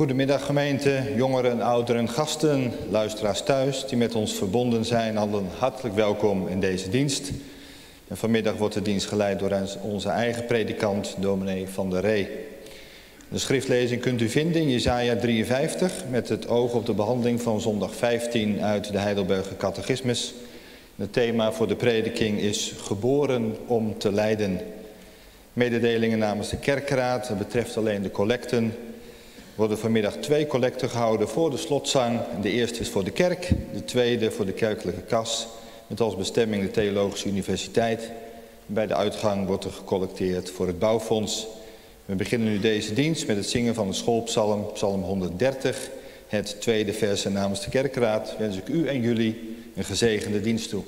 Goedemiddag gemeente, jongeren, ouderen, gasten, luisteraars thuis die met ons verbonden zijn. Allen hartelijk welkom in deze dienst. En vanmiddag wordt de dienst geleid door onze eigen predikant, dominee Van der Ree. De schriftlezing kunt u vinden in Jesaja 53 met het oog op de behandeling van zondag 15 uit de Heidelberger Catechismus. Het thema voor de prediking is geboren om te lijden. Mededelingen namens de kerkraad, dat betreft alleen de collecten, worden vanmiddag twee collecten gehouden voor de slotzang. De eerste is voor de kerk, de tweede voor de kerkelijke kas, met als bestemming de Theologische Universiteit. Bij de uitgang wordt er gecollecteerd voor het bouwfonds. We beginnen nu deze dienst met het zingen van de schoolpsalm, psalm 130, het tweede vers en namens de kerkraad wens ik u en jullie een gezegende dienst toe.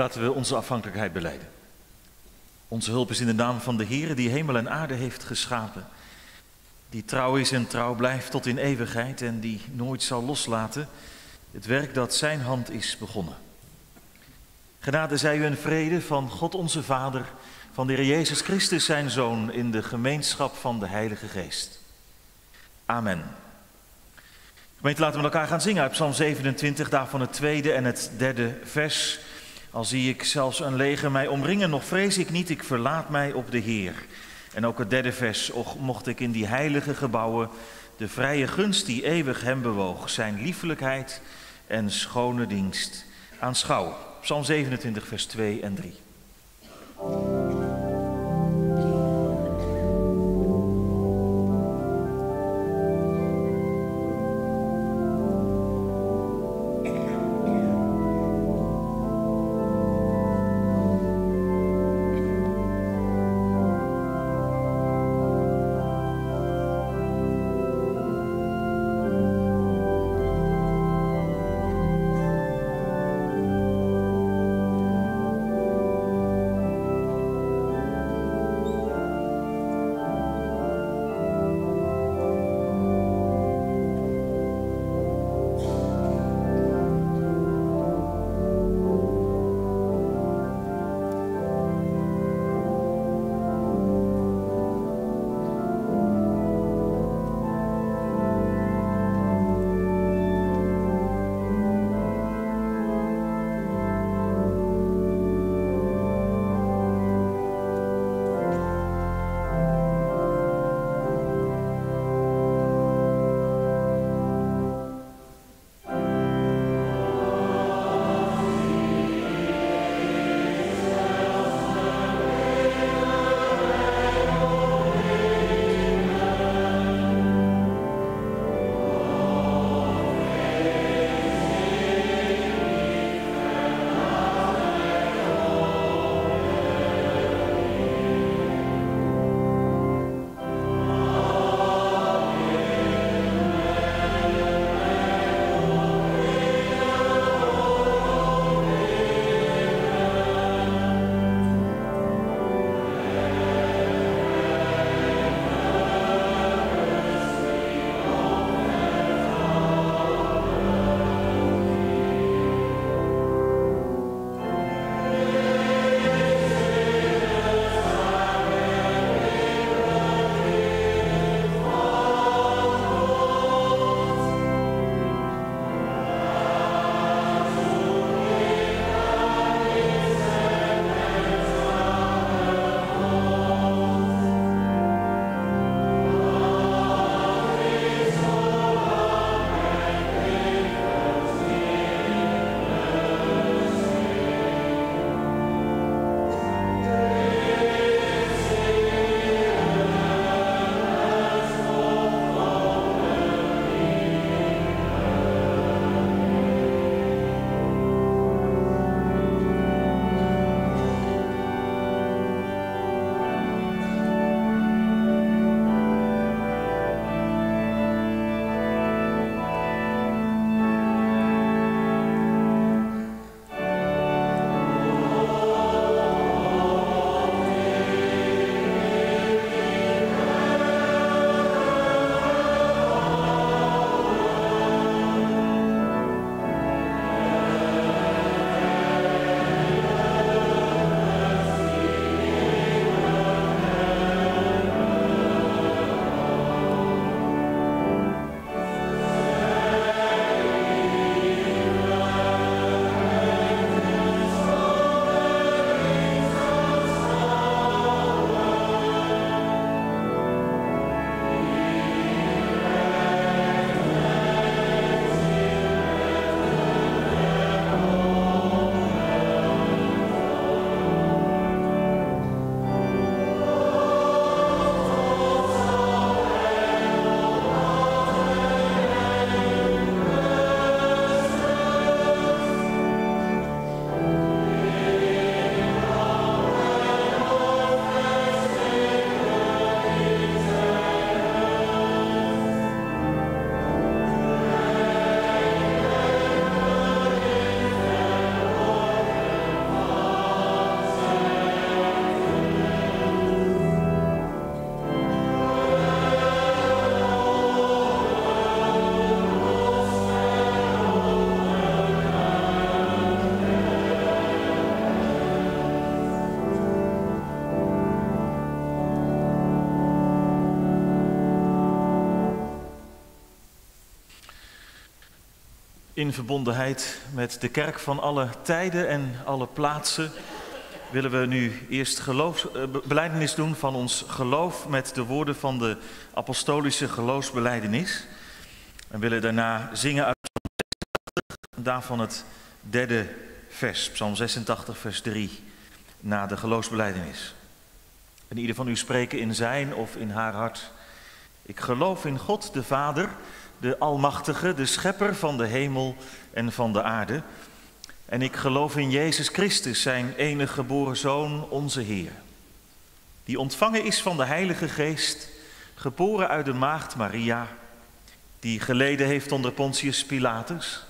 Laten we onze afhankelijkheid beleiden. Onze hulp is in de naam van de Heer die hemel en aarde heeft geschapen. Die trouw is en trouw blijft tot in eeuwigheid en die nooit zal loslaten het werk dat zijn hand is begonnen. Genade zij u en vrede van God onze Vader, van de Heer Jezus Christus zijn Zoon, in de gemeenschap van de Heilige Geest. Amen. Gemeente, laten we elkaar gaan zingen uit Psalm 27, daarvan het tweede en het derde vers. Al zie ik zelfs een leger mij omringen, nog vrees ik niet, ik verlaat mij op de Heer. En ook het derde vers, och mocht ik in die heilige gebouwen de vrije gunst die eeuwig hem bewoog, zijn liefelijkheid en schone dienst aanschouwen. Psalm 27, vers 2 en 3. In verbondenheid met de kerk van alle tijden en alle plaatsen willen we nu eerst geloof, uh, beleidenis doen van ons geloof met de woorden van de apostolische geloofsbeleidenis. En willen daarna zingen uit Psalm 86, daarvan het derde vers, Psalm 86, vers 3, na de geloofsbeleidenis. En ieder van u spreken in zijn of in haar hart. Ik geloof in God de Vader, de Almachtige, de Schepper van de hemel en van de aarde. En ik geloof in Jezus Christus, zijn enige geboren Zoon, onze Heer. Die ontvangen is van de Heilige Geest, geboren uit de Maagd Maria. Die geleden heeft onder Pontius Pilatus,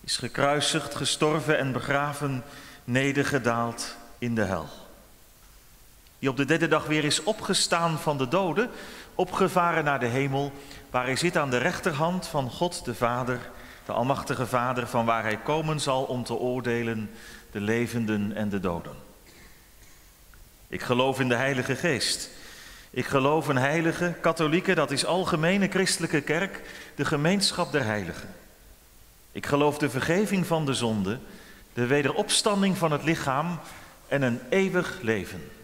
is gekruisigd, gestorven en begraven, nedergedaald in de hel. Die op de derde dag weer is opgestaan van de doden, opgevaren naar de hemel, waar hij zit aan de rechterhand van God de Vader, de Almachtige Vader, van waar hij komen zal om te oordelen de levenden en de doden. Ik geloof in de Heilige Geest. Ik geloof een heilige, katholieke, dat is algemene christelijke kerk, de gemeenschap der heiligen. Ik geloof de vergeving van de zonde, de wederopstanding van het lichaam en een eeuwig leven.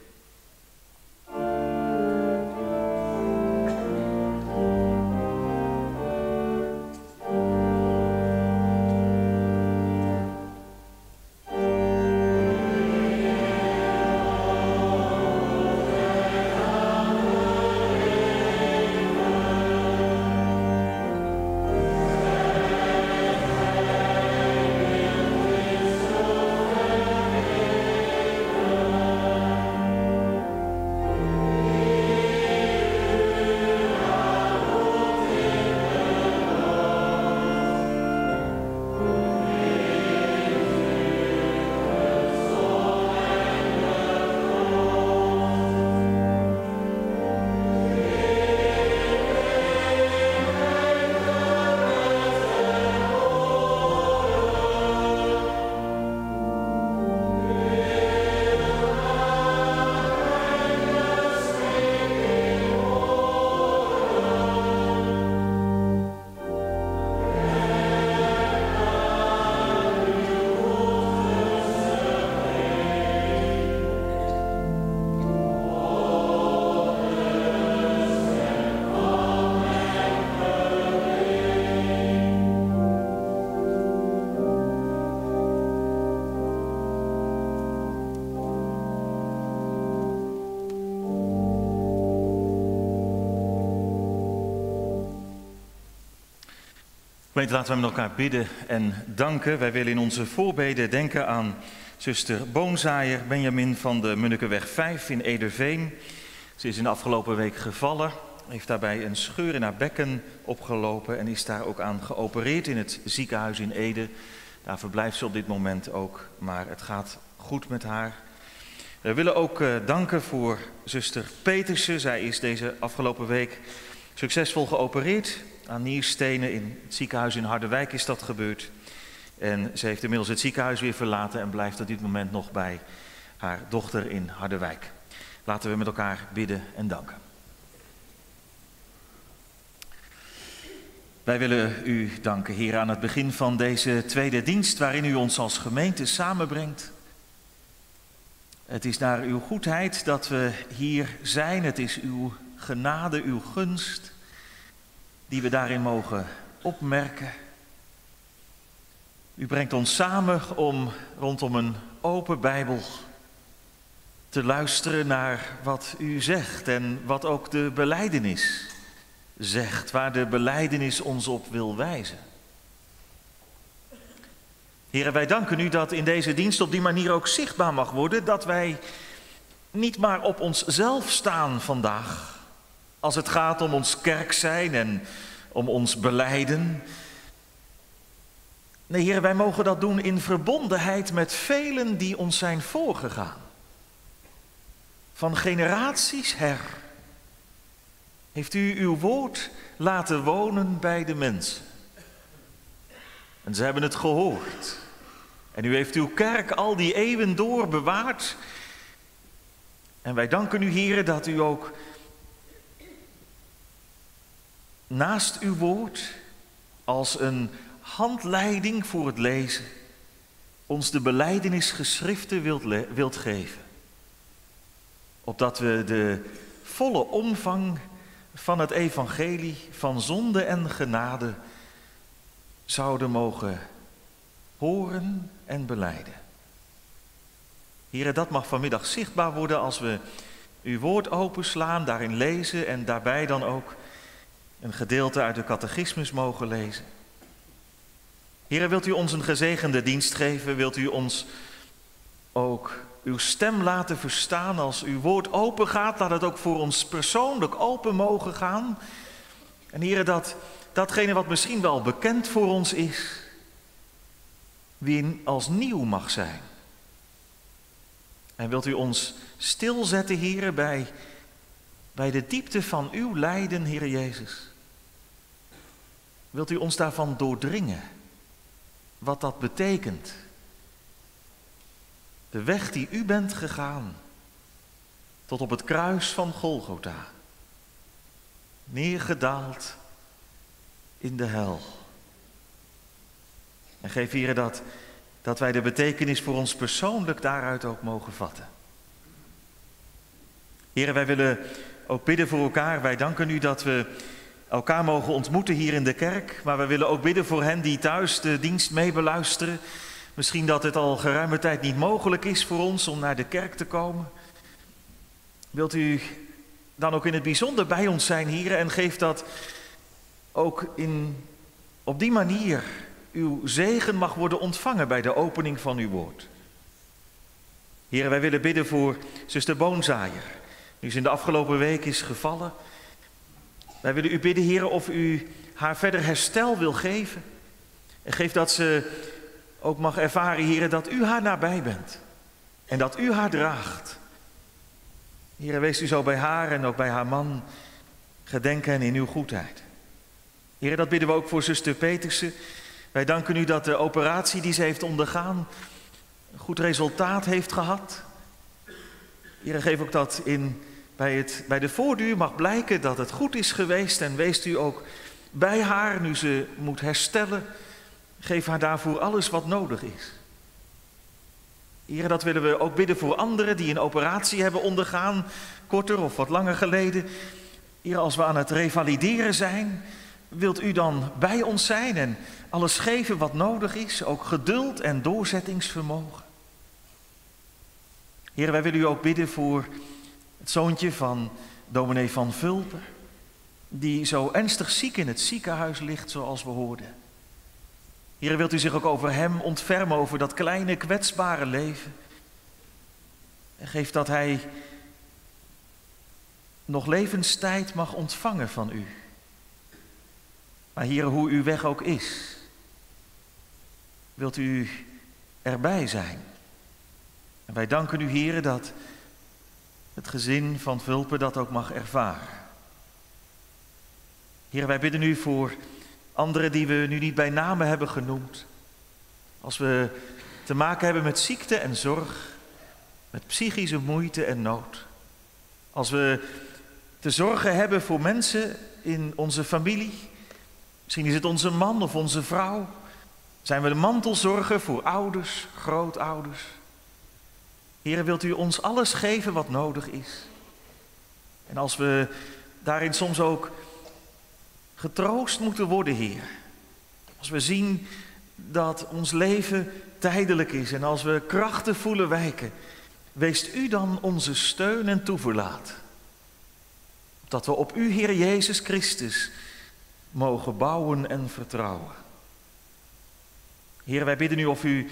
Laten we met elkaar bidden en danken. Wij willen in onze voorbeden denken aan zuster Boonzaaier Benjamin van de Munnikenweg 5 in Ederveen. Ze is in de afgelopen week gevallen, heeft daarbij een scheur in haar bekken opgelopen en is daar ook aan geopereerd in het ziekenhuis in Ede. Daar verblijft ze op dit moment ook, maar het gaat goed met haar. We willen ook uh, danken voor zuster Petersen. Zij is deze afgelopen week succesvol geopereerd aan nierstenen. In het ziekenhuis in Harderwijk is dat gebeurd. En ze heeft inmiddels het ziekenhuis weer verlaten en blijft op dit moment nog bij haar dochter in Harderwijk. Laten we met elkaar bidden en danken. Wij willen u danken, Heer, aan het begin van deze tweede dienst waarin u ons als gemeente samenbrengt. Het is naar uw goedheid dat we hier zijn. Het is uw genade, uw gunst die we daarin mogen opmerken. U brengt ons samen om rondom een open Bijbel te luisteren naar wat u zegt en wat ook de beleidenis zegt, waar de beleidenis ons op wil wijzen. Heren, wij danken u dat in deze dienst op die manier ook zichtbaar mag worden dat wij niet maar op onszelf staan vandaag, als het gaat om ons kerk zijn en om ons beleiden. Nee, Heer, wij mogen dat doen in verbondenheid met velen die ons zijn voorgegaan. Van generaties her heeft u uw woord laten wonen bij de mensen. En ze hebben het gehoord. En u heeft uw kerk al die eeuwen door bewaard. En wij danken u, Heer, dat u ook naast uw woord als een handleiding voor het lezen ons de beleidenisgeschriften wilt, wilt geven. Opdat we de volle omvang van het evangelie van zonde en genade zouden mogen horen en beleiden. Heren, dat mag vanmiddag zichtbaar worden als we uw woord openslaan, daarin lezen en daarbij dan ook een gedeelte uit de catechismus mogen lezen. Heren, wilt u ons een gezegende dienst geven? Wilt u ons ook uw stem laten verstaan als uw woord open gaat? Laat het ook voor ons persoonlijk open mogen gaan. En heren, dat datgene wat misschien wel bekend voor ons is, wie als nieuw mag zijn. En wilt u ons stilzetten, heren, bij, bij de diepte van uw lijden, Heer Jezus? Wilt u ons daarvan doordringen? Wat dat betekent? De weg die u bent gegaan tot op het kruis van Golgotha. Neergedaald in de hel. En geef hier dat, dat wij de betekenis voor ons persoonlijk daaruit ook mogen vatten. Heren, wij willen ook bidden voor elkaar. Wij danken u dat we elkaar mogen ontmoeten hier in de kerk. Maar we willen ook bidden voor hen die thuis de dienst meebeluisteren. Misschien dat het al geruime tijd niet mogelijk is voor ons om naar de kerk te komen. Wilt u dan ook in het bijzonder bij ons zijn, hier en geef dat ook in, op die manier uw zegen mag worden ontvangen bij de opening van uw woord. Heren, wij willen bidden voor zuster Boonzaaier. Nu ze in de afgelopen week is gevallen. Wij willen u bidden, heren, of u haar verder herstel wil geven. En geef dat ze ook mag ervaren, heren, dat u haar nabij bent. En dat u haar draagt. Heren, wees u zo bij haar en ook bij haar man gedenken in uw goedheid. Heren, dat bidden we ook voor zuster Petersen. Wij danken u dat de operatie die ze heeft ondergaan een goed resultaat heeft gehad. Heren, geef ook dat in, bij, het, bij de voorduur mag blijken dat het goed is geweest en weest u ook bij haar nu ze moet herstellen. Geef haar daarvoor alles wat nodig is. Heren, dat willen we ook bidden voor anderen die een operatie hebben ondergaan, korter of wat langer geleden. Hier, als we aan het revalideren zijn, wilt u dan bij ons zijn en alles geven wat nodig is, ook geduld en doorzettingsvermogen. Heer, wij willen u ook bidden voor het zoontje van dominee van Vulpen, die zo ernstig ziek in het ziekenhuis ligt, zoals we hoorden. Heer, wilt u zich ook over hem ontfermen, over dat kleine kwetsbare leven. En geef dat hij nog levenstijd mag ontvangen van u. Maar hier, hoe uw weg ook is, wilt u erbij zijn. En wij danken u, heren, dat het gezin van Vulpen dat ook mag ervaren. Heren, wij bidden u voor anderen die we nu niet bij name hebben genoemd. Als we te maken hebben met ziekte en zorg, met psychische moeite en nood. Als we te zorgen hebben voor mensen in onze familie. Misschien is het onze man of onze vrouw. Zijn we de mantelzorger voor ouders, grootouders? Heren, wilt u ons alles geven wat nodig is? En als we daarin soms ook getroost moeten worden, Heer. Als we zien dat ons leven tijdelijk is en als we krachten voelen wijken, weest u dan onze steun en toeverlaat. Dat we op u, Heer Jezus Christus, mogen bouwen en vertrouwen. Heer, wij bidden u of u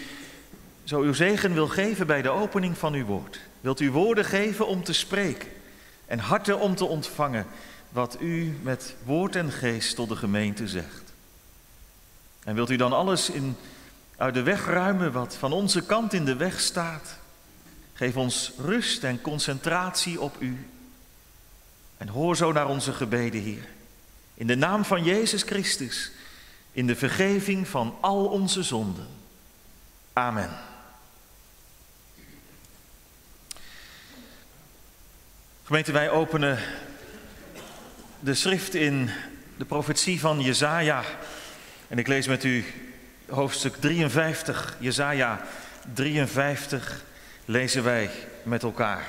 zo uw zegen wil geven bij de opening van uw woord. Wilt u woorden geven om te spreken en harten om te ontvangen wat u met woord en geest tot de gemeente zegt. En wilt u dan alles in, uit de weg ruimen wat van onze kant in de weg staat? Geef ons rust en concentratie op u. En hoor zo naar onze gebeden, Heer. In de naam van Jezus Christus, in de vergeving van al onze zonden. Amen. Gemeente, wij openen de schrift in de profetie van Jezaja. En ik lees met u hoofdstuk 53, Jesaja 53, lezen wij met elkaar.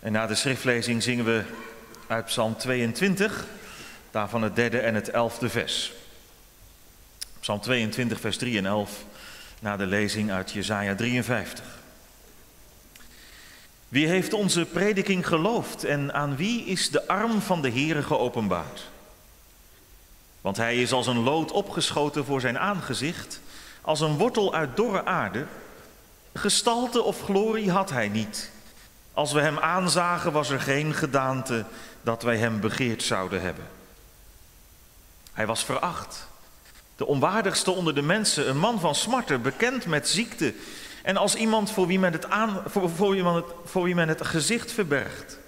En na de schriftlezing zingen we uit Psalm 22, daarvan het derde en het elfde vers. Psalm 22, vers 3 en 11, na de lezing uit Jesaja 53. Wie heeft onze prediking geloofd en aan wie is de arm van de Heere geopenbaard? Want hij is als een lood opgeschoten voor zijn aangezicht, als een wortel uit dorre aarde. Gestalte of glorie had hij niet. Als we hem aanzagen was er geen gedaante dat wij hem begeerd zouden hebben. Hij was veracht, de onwaardigste onder de mensen, een man van smarten, bekend met ziekte en als iemand voor wie men het, voor, voor, wie men het, voor wie men het gezicht verbergt.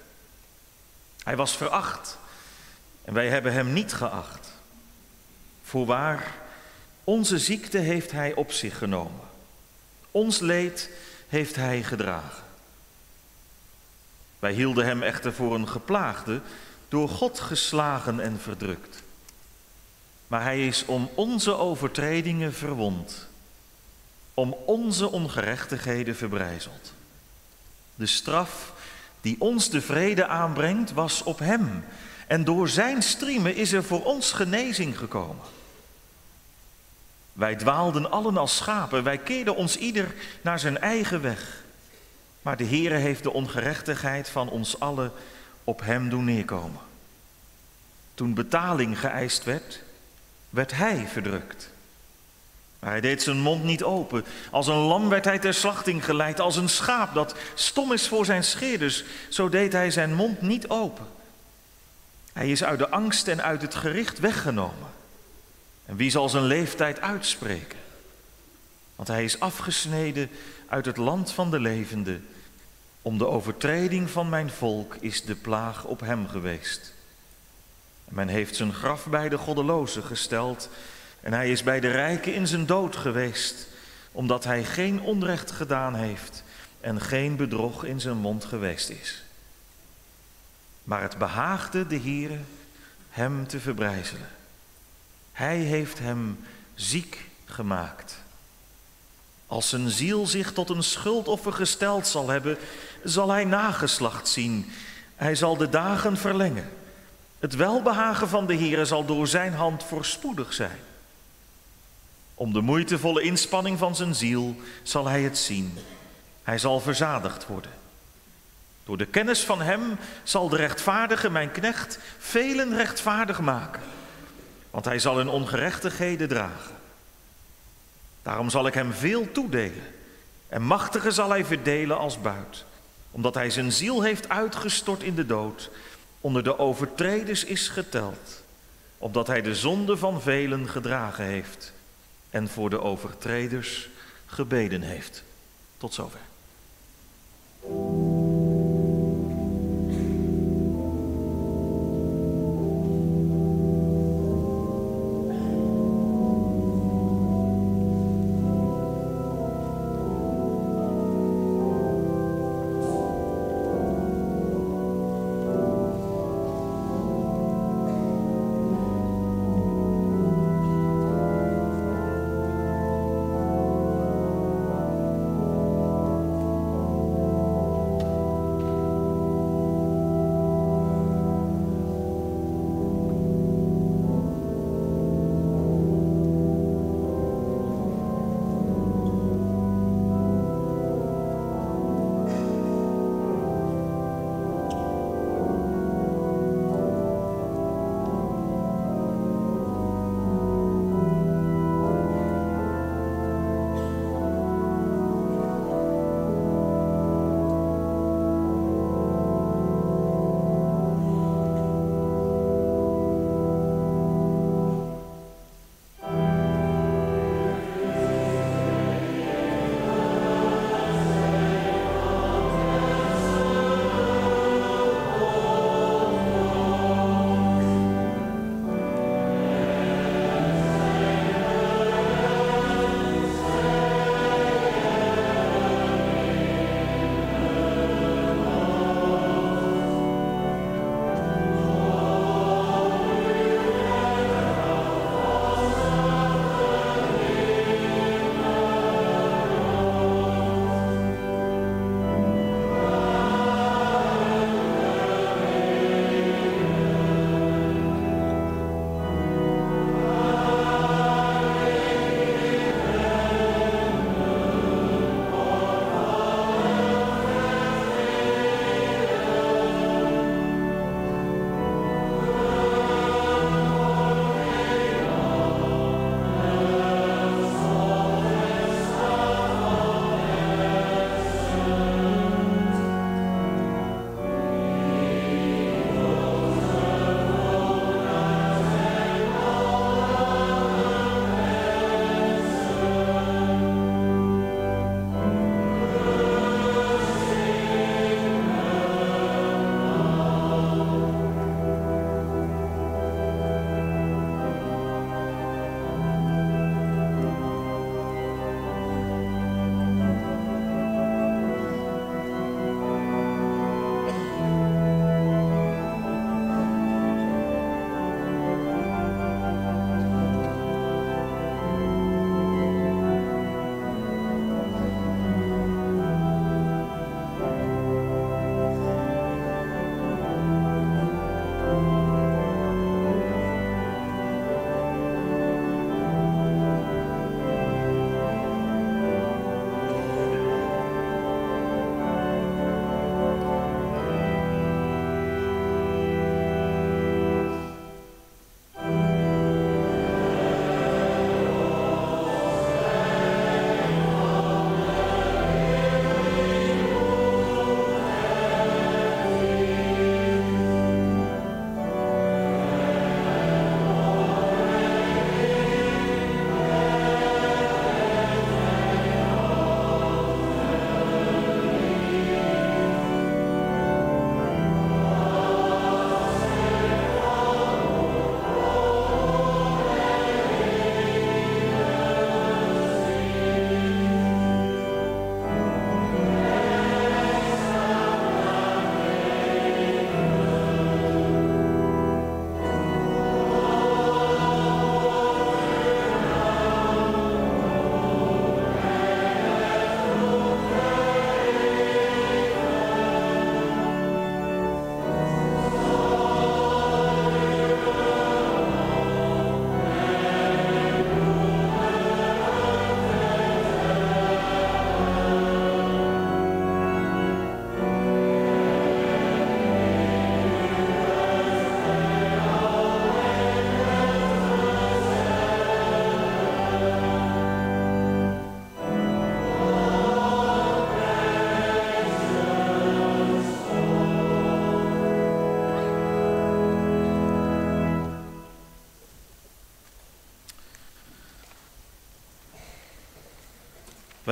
Hij was veracht en wij hebben hem niet geacht. Voorwaar, onze ziekte heeft hij op zich genomen. Ons leed heeft hij gedragen. Wij hielden hem echter voor een geplaagde, door God geslagen en verdrukt. Maar hij is om onze overtredingen verwond, om onze ongerechtigheden verbrijzeld. De straf die ons de vrede aanbrengt was op hem, en door zijn striemen is er voor ons genezing gekomen. Wij dwaalden allen als schapen, wij keerden ons ieder naar zijn eigen weg. Maar de Heere heeft de ongerechtigheid van ons allen op hem doen neerkomen. Toen betaling geëist werd, werd hij verdrukt. Maar hij deed zijn mond niet open. Als een lam werd hij ter slachting geleid, als een schaap dat stom is voor zijn scheerders, zo deed hij zijn mond niet open. Hij is uit de angst en uit het gericht weggenomen. En wie zal zijn leeftijd uitspreken? Want hij is afgesneden uit het land van de levenden. Om de overtreding van mijn volk is de plaag op hem geweest. men heeft zijn graf bij de goddelozen gesteld. En hij is bij de rijken in zijn dood geweest. Omdat hij geen onrecht gedaan heeft en geen bedrog in zijn mond geweest is. Maar het behaagde de Heere hem te verbrijzelen. Hij heeft hem ziek gemaakt. Als zijn ziel zich tot een schuldoffer gesteld zal hebben, zal hij nageslacht zien. Hij zal de dagen verlengen. Het welbehagen van de Heer zal door zijn hand voorspoedig zijn. Om de moeitevolle inspanning van zijn ziel zal hij het zien. Hij zal verzadigd worden. Door de kennis van hem zal de rechtvaardige, mijn knecht, velen rechtvaardig maken want hij zal hun ongerechtigheden dragen. Daarom zal ik hem veel toedelen en machtige zal hij verdelen als buit, omdat hij zijn ziel heeft uitgestort in de dood, onder de overtreders is geteld, omdat hij de zonde van velen gedragen heeft en voor de overtreders gebeden heeft. Tot zover.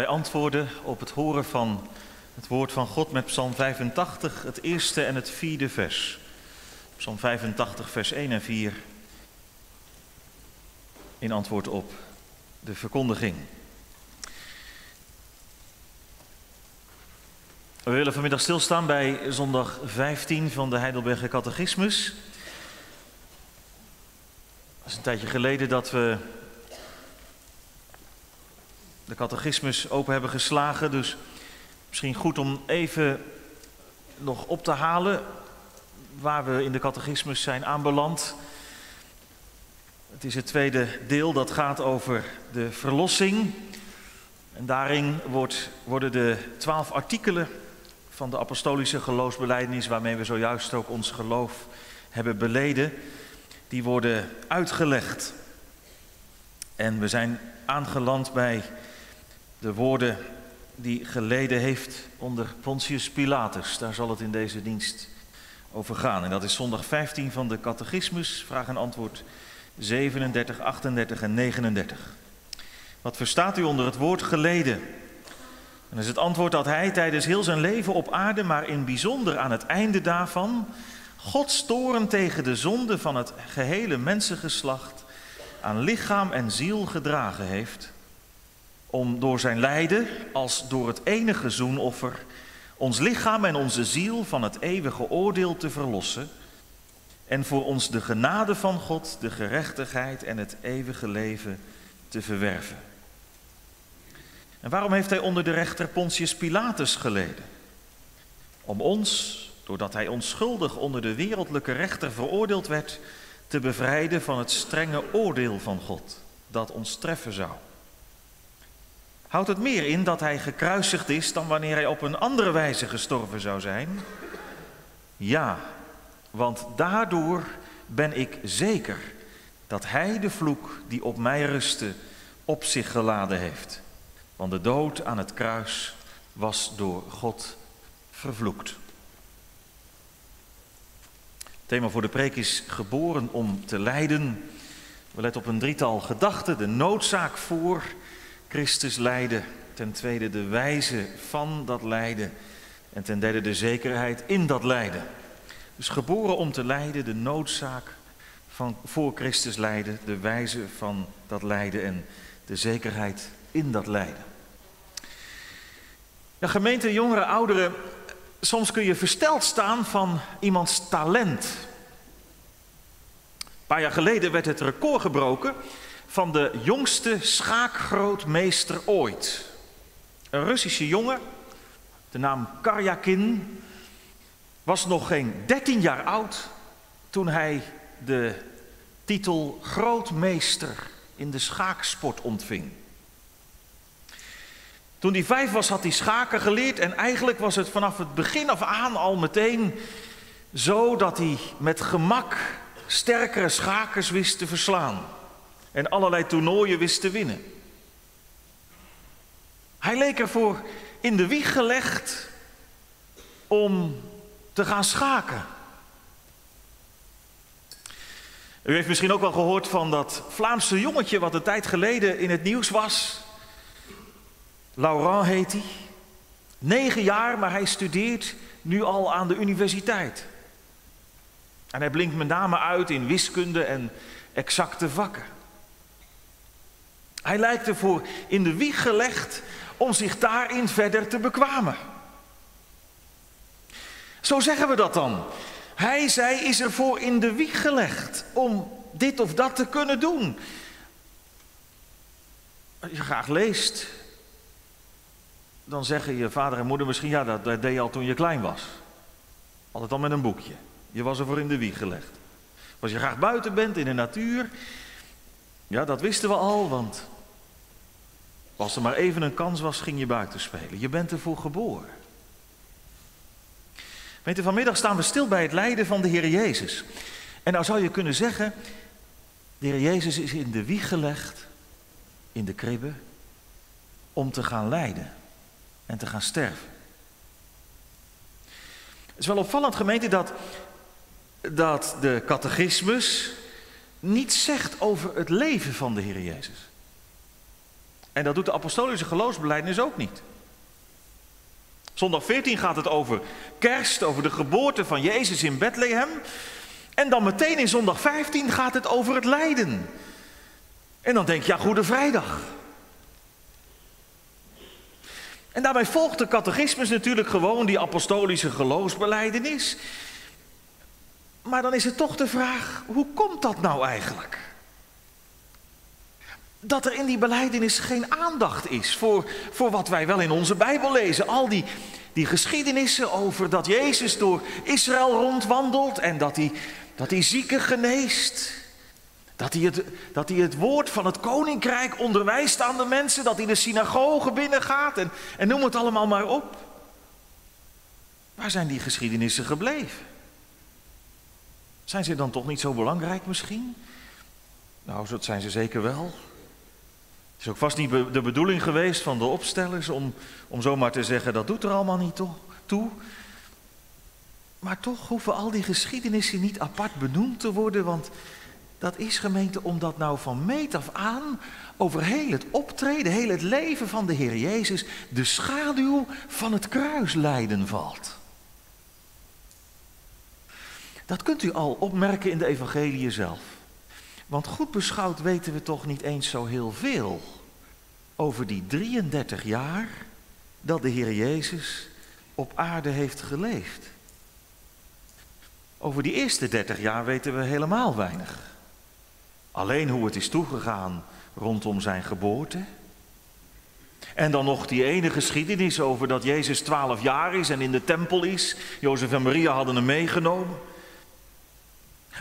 Wij antwoorden op het horen van het woord van God met Psalm 85, het eerste en het vierde vers. Psalm 85, vers 1 en 4. In antwoord op de verkondiging. We willen vanmiddag stilstaan bij zondag 15 van de Heidelberger Catechismus. Het is een tijdje geleden dat we de catechismus open hebben geslagen. Dus misschien goed om even nog op te halen waar we in de catechismus zijn aanbeland. Het is het tweede deel dat gaat over de verlossing. En daarin wordt, worden de twaalf artikelen van de apostolische geloofsbeleidenis, waarmee we zojuist ook ons geloof hebben beleden, die worden uitgelegd. En we zijn aangeland bij de woorden die geleden heeft onder Pontius Pilatus. Daar zal het in deze dienst over gaan. En dat is zondag 15 van de catechismus, vraag en antwoord 37, 38 en 39. Wat verstaat u onder het woord geleden? En is het antwoord dat hij tijdens heel zijn leven op aarde, maar in bijzonder aan het einde daarvan, Gods toren tegen de zonde van het gehele mensengeslacht aan lichaam en ziel gedragen heeft om door zijn lijden als door het enige zoenoffer ons lichaam en onze ziel van het eeuwige oordeel te verlossen en voor ons de genade van God, de gerechtigheid en het eeuwige leven te verwerven. En waarom heeft hij onder de rechter Pontius Pilatus geleden? Om ons, doordat hij onschuldig onder de wereldlijke rechter veroordeeld werd, te bevrijden van het strenge oordeel van God dat ons treffen zou. Houdt het meer in dat hij gekruisigd is dan wanneer hij op een andere wijze gestorven zou zijn? Ja, want daardoor ben ik zeker dat hij de vloek die op mij rustte op zich geladen heeft. Want de dood aan het kruis was door God vervloekt. Het thema voor de preek is geboren om te lijden. We letten op een drietal gedachten. De noodzaak voor Christus lijden. Ten tweede de wijze van dat lijden. En ten derde de zekerheid in dat lijden. Dus geboren om te lijden, de noodzaak van voor Christus lijden, de wijze van dat lijden en de zekerheid in dat lijden. Ja, gemeente, jongeren, ouderen, soms kun je versteld staan van iemands talent. Een paar jaar geleden werd het record gebroken van de jongste schaakgrootmeester ooit. Een Russische jongen, de naam Karjakin, was nog geen 13 jaar oud toen hij de titel grootmeester in de schaaksport ontving. Toen hij vijf was, had hij schaken geleerd en eigenlijk was het vanaf het begin af aan al meteen zo dat hij met gemak sterkere schakers wist te verslaan en allerlei toernooien wist te winnen. Hij leek ervoor in de wieg gelegd om te gaan schaken. U heeft misschien ook wel gehoord van dat Vlaamse jongetje wat een tijd geleden in het nieuws was. Laurent heet hij. Negen jaar, maar hij studeert nu al aan de universiteit. En hij blinkt met name uit in wiskunde en exacte vakken. Hij lijkt ervoor in de wieg gelegd om zich daarin verder te bekwamen. Zo zeggen we dat dan. Hij, zij is ervoor in de wieg gelegd om dit of dat te kunnen doen. Als je graag leest, dan zeggen je vader en moeder misschien, ja, dat, dat deed je al toen je klein was. Altijd al met een boekje. Je was ervoor in de wieg gelegd. Als je graag buiten bent in de natuur, ja, dat wisten we al, want als er maar even een kans was, ging je buiten spelen. Je bent ervoor geboren. Weet je, vanmiddag staan we stil bij het lijden van de Heer Jezus. En nou zou je kunnen zeggen, de Heer Jezus is in de wieg gelegd, in de kribbe, om te gaan lijden en te gaan sterven. Het is wel opvallend, gemeente, dat, dat de catechismus niets zegt over het leven van de Heer Jezus. En dat doet de apostolische geloofsbelijdenis ook niet. Zondag 14 gaat het over kerst, over de geboorte van Jezus in Bethlehem. En dan meteen in zondag 15 gaat het over het lijden. En dan denk je, ja, Goede Vrijdag. En daarbij volgt de catechismus natuurlijk gewoon die apostolische geloofsbeleidenis. Maar dan is het toch de vraag, hoe komt dat nou eigenlijk? Dat er in die beleidenis geen aandacht is voor, voor wat wij wel in onze Bijbel lezen. Al die, die geschiedenissen over dat Jezus door Israël rondwandelt en dat hij, dat hij zieken geneest. Dat hij, het, dat hij het woord van het koninkrijk onderwijst aan de mensen. Dat hij de synagoge binnengaat en, en noem het allemaal maar op. Waar zijn die geschiedenissen gebleven? Zijn ze dan toch niet zo belangrijk misschien? Nou, dat zijn ze zeker wel. Het is ook vast niet de bedoeling geweest van de opstellers om, om zomaar te zeggen, dat doet er allemaal niet toe. Maar toch hoeven al die geschiedenissen niet apart benoemd te worden, want dat is gemeente omdat nou van meet af aan over heel het optreden, heel het leven van de Heer Jezus de schaduw van het kruislijden valt. Dat kunt u al opmerken in de evangelie zelf. Want goed beschouwd weten we toch niet eens zo heel veel over die 33 jaar dat de Heer Jezus op aarde heeft geleefd. Over die eerste 30 jaar weten we helemaal weinig. Alleen hoe het is toegegaan rondom zijn geboorte. En dan nog die ene geschiedenis over dat Jezus 12 jaar is en in de tempel is. Jozef en Maria hadden hem meegenomen.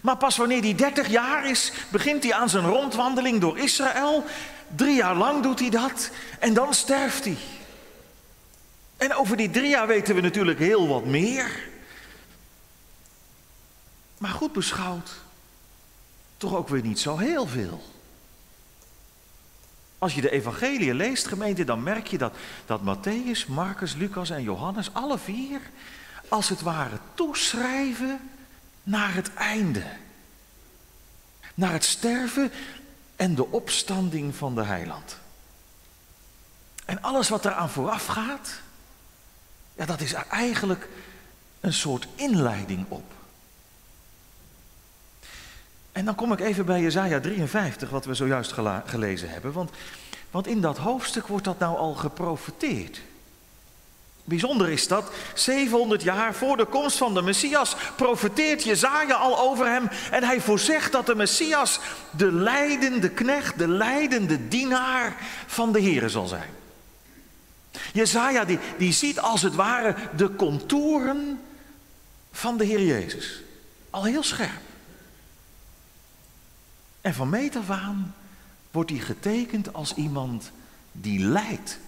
Maar pas wanneer hij 30 jaar is, begint hij aan zijn rondwandeling door Israël. Drie jaar lang doet hij dat en dan sterft hij. En over die drie jaar weten we natuurlijk heel wat meer. Maar goed beschouwd, toch ook weer niet zo heel veel. Als je de evangelie leest, gemeente, dan merk je dat, dat Matthäus, Marcus, Lucas en Johannes alle vier als het ware toeschrijven naar het einde. Naar het sterven en de opstanding van de heiland. En alles wat eraan vooraf gaat, ja, dat is eigenlijk een soort inleiding op. En dan kom ik even bij Jezaja 53, wat we zojuist gelezen hebben. Want, want in dat hoofdstuk wordt dat nou al geprofeteerd. Bijzonder is dat, 700 jaar voor de komst van de Messias profeteert Jezaja al over hem en hij voorzegt dat de Messias de leidende knecht, de leidende dienaar van de Here zal zijn. Jezaja die, die ziet als het ware de contouren van de Heer Jezus. Al heel scherp. En van meet af wordt hij getekend als iemand die leidt.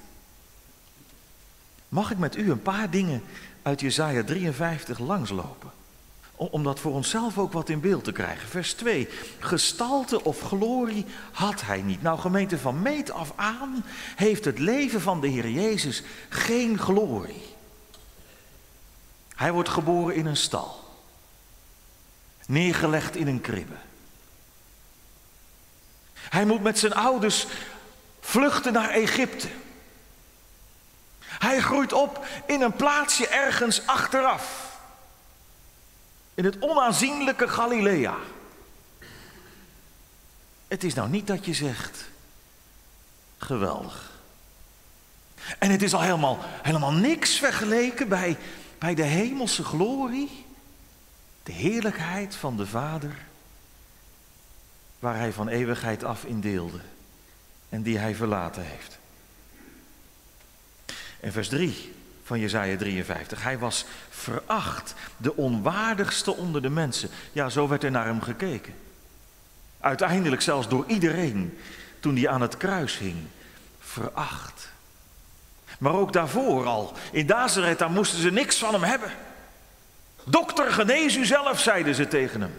Mag ik met u een paar dingen uit Jesaja 53 langslopen? Om dat voor onszelf ook wat in beeld te krijgen. Vers 2. Gestalte of glorie had hij niet. Nou gemeente, van meet af aan heeft het leven van de Heer Jezus geen glorie. Hij wordt geboren in een stal. Neergelegd in een kribbe. Hij moet met zijn ouders vluchten naar Egypte. Hij groeit op in een plaatsje ergens achteraf. In het onaanzienlijke Galilea. Het is nou niet dat je zegt, geweldig. En het is al helemaal, helemaal niks vergeleken bij, bij de hemelse glorie, de heerlijkheid van de Vader waar hij van eeuwigheid af in deelde en die hij verlaten heeft. En vers 3 van Jezaja 53. Hij was veracht, de onwaardigste onder de mensen. Ja, zo werd er naar hem gekeken. Uiteindelijk zelfs door iedereen toen hij aan het kruis hing. Veracht. Maar ook daarvoor al. In Nazareth, daar moesten ze niks van hem hebben. Dokter, genees u zelf, zeiden ze tegen hem.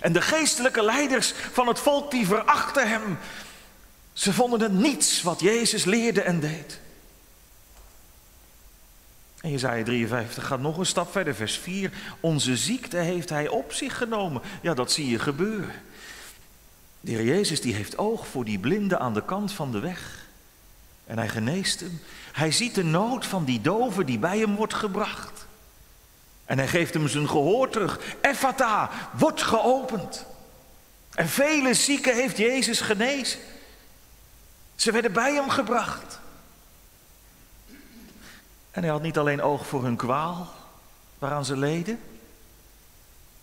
En de geestelijke leiders van het volk die verachten hem. Ze vonden het niets wat Jezus leerde en deed. En Jezaja 53 gaat nog een stap verder, vers 4. Onze ziekte heeft hij op zich genomen. Ja, dat zie je gebeuren. De Heer Jezus die heeft oog voor die blinde aan de kant van de weg. En hij geneest hem. Hij ziet de nood van die dove die bij hem wordt gebracht. En hij geeft hem zijn gehoor terug. Ephata, wordt geopend. En vele zieken heeft Jezus genezen. Ze werden bij hem gebracht. En hij had niet alleen oog voor hun kwaal, waaraan ze leden,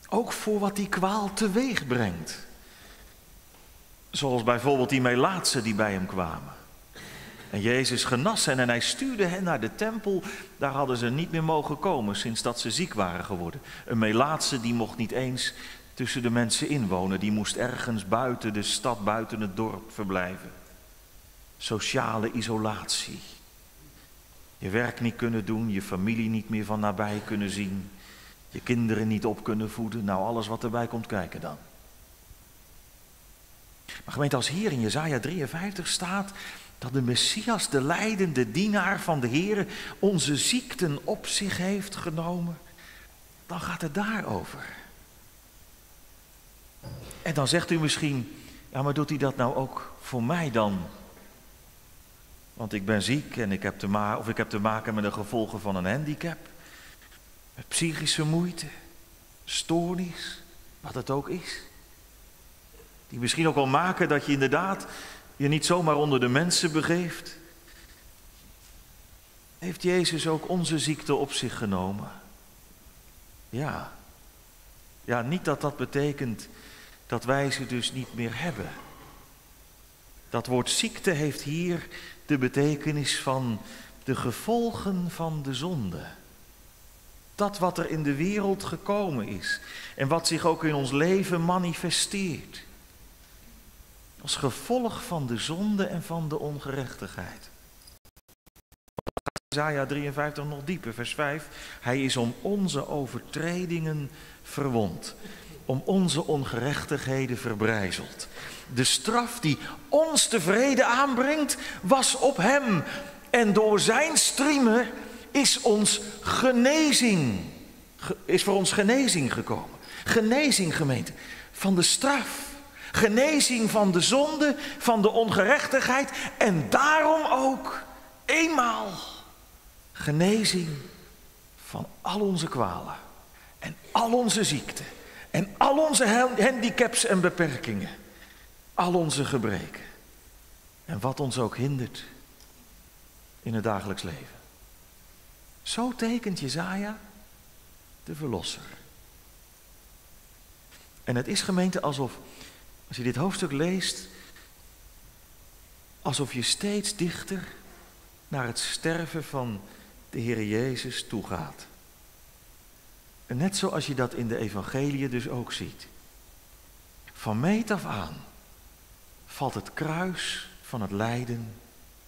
ook voor wat die kwaal teweeg brengt. Zoals bijvoorbeeld die Melaatsen die bij hem kwamen. En Jezus genas hen en hij stuurde hen naar de tempel. Daar hadden ze niet meer mogen komen sinds dat ze ziek waren geworden. Een Melaatse die mocht niet eens tussen de mensen inwonen. Die moest ergens buiten de stad, buiten het dorp verblijven. Sociale isolatie. Je werk niet kunnen doen, je familie niet meer van nabij kunnen zien. Je kinderen niet op kunnen voeden. Nou, alles wat erbij komt kijken dan. Maar gemeente, als hier in Jezaja 53 staat dat de Messias, de leidende dienaar van de Heer, onze ziekten op zich heeft genomen, dan gaat het daarover. En dan zegt u misschien, ja maar doet hij dat nou ook voor mij dan? Want ik ben ziek en ik heb te, ma of ik heb te maken met de gevolgen van een handicap. Met psychische moeite, stoornis, wat het ook is. Die misschien ook wel maken dat je inderdaad je niet zomaar onder de mensen begeeft. Heeft Jezus ook onze ziekte op zich genomen? Ja. Ja, niet dat dat betekent dat wij ze dus niet meer hebben. Dat woord ziekte heeft hier de betekenis van de gevolgen van de zonde. Dat wat er in de wereld gekomen is en wat zich ook in ons leven manifesteert. Als gevolg van de zonde en van de ongerechtigheid. Isaiah 53 nog dieper, vers 5. Hij is om onze overtredingen verwond, om onze ongerechtigheden verbrijzeld. De straf die ons tevreden aanbrengt, was op hem. En door zijn striemen is ons genezing, is voor ons genezing gekomen. Genezing, gemeente, van de straf. Genezing van de zonde, van de ongerechtigheid en daarom ook eenmaal genezing van al onze kwalen en al onze ziekten en al onze handicaps en beperkingen, al onze gebreken en wat ons ook hindert in het dagelijks leven. Zo tekent Jezaja de Verlosser. En het is gemeente alsof als je dit hoofdstuk leest, alsof je steeds dichter naar het sterven van de Heer Jezus toegaat. Net zoals je dat in de evangelie dus ook ziet. Van meet af aan valt het kruis van het lijden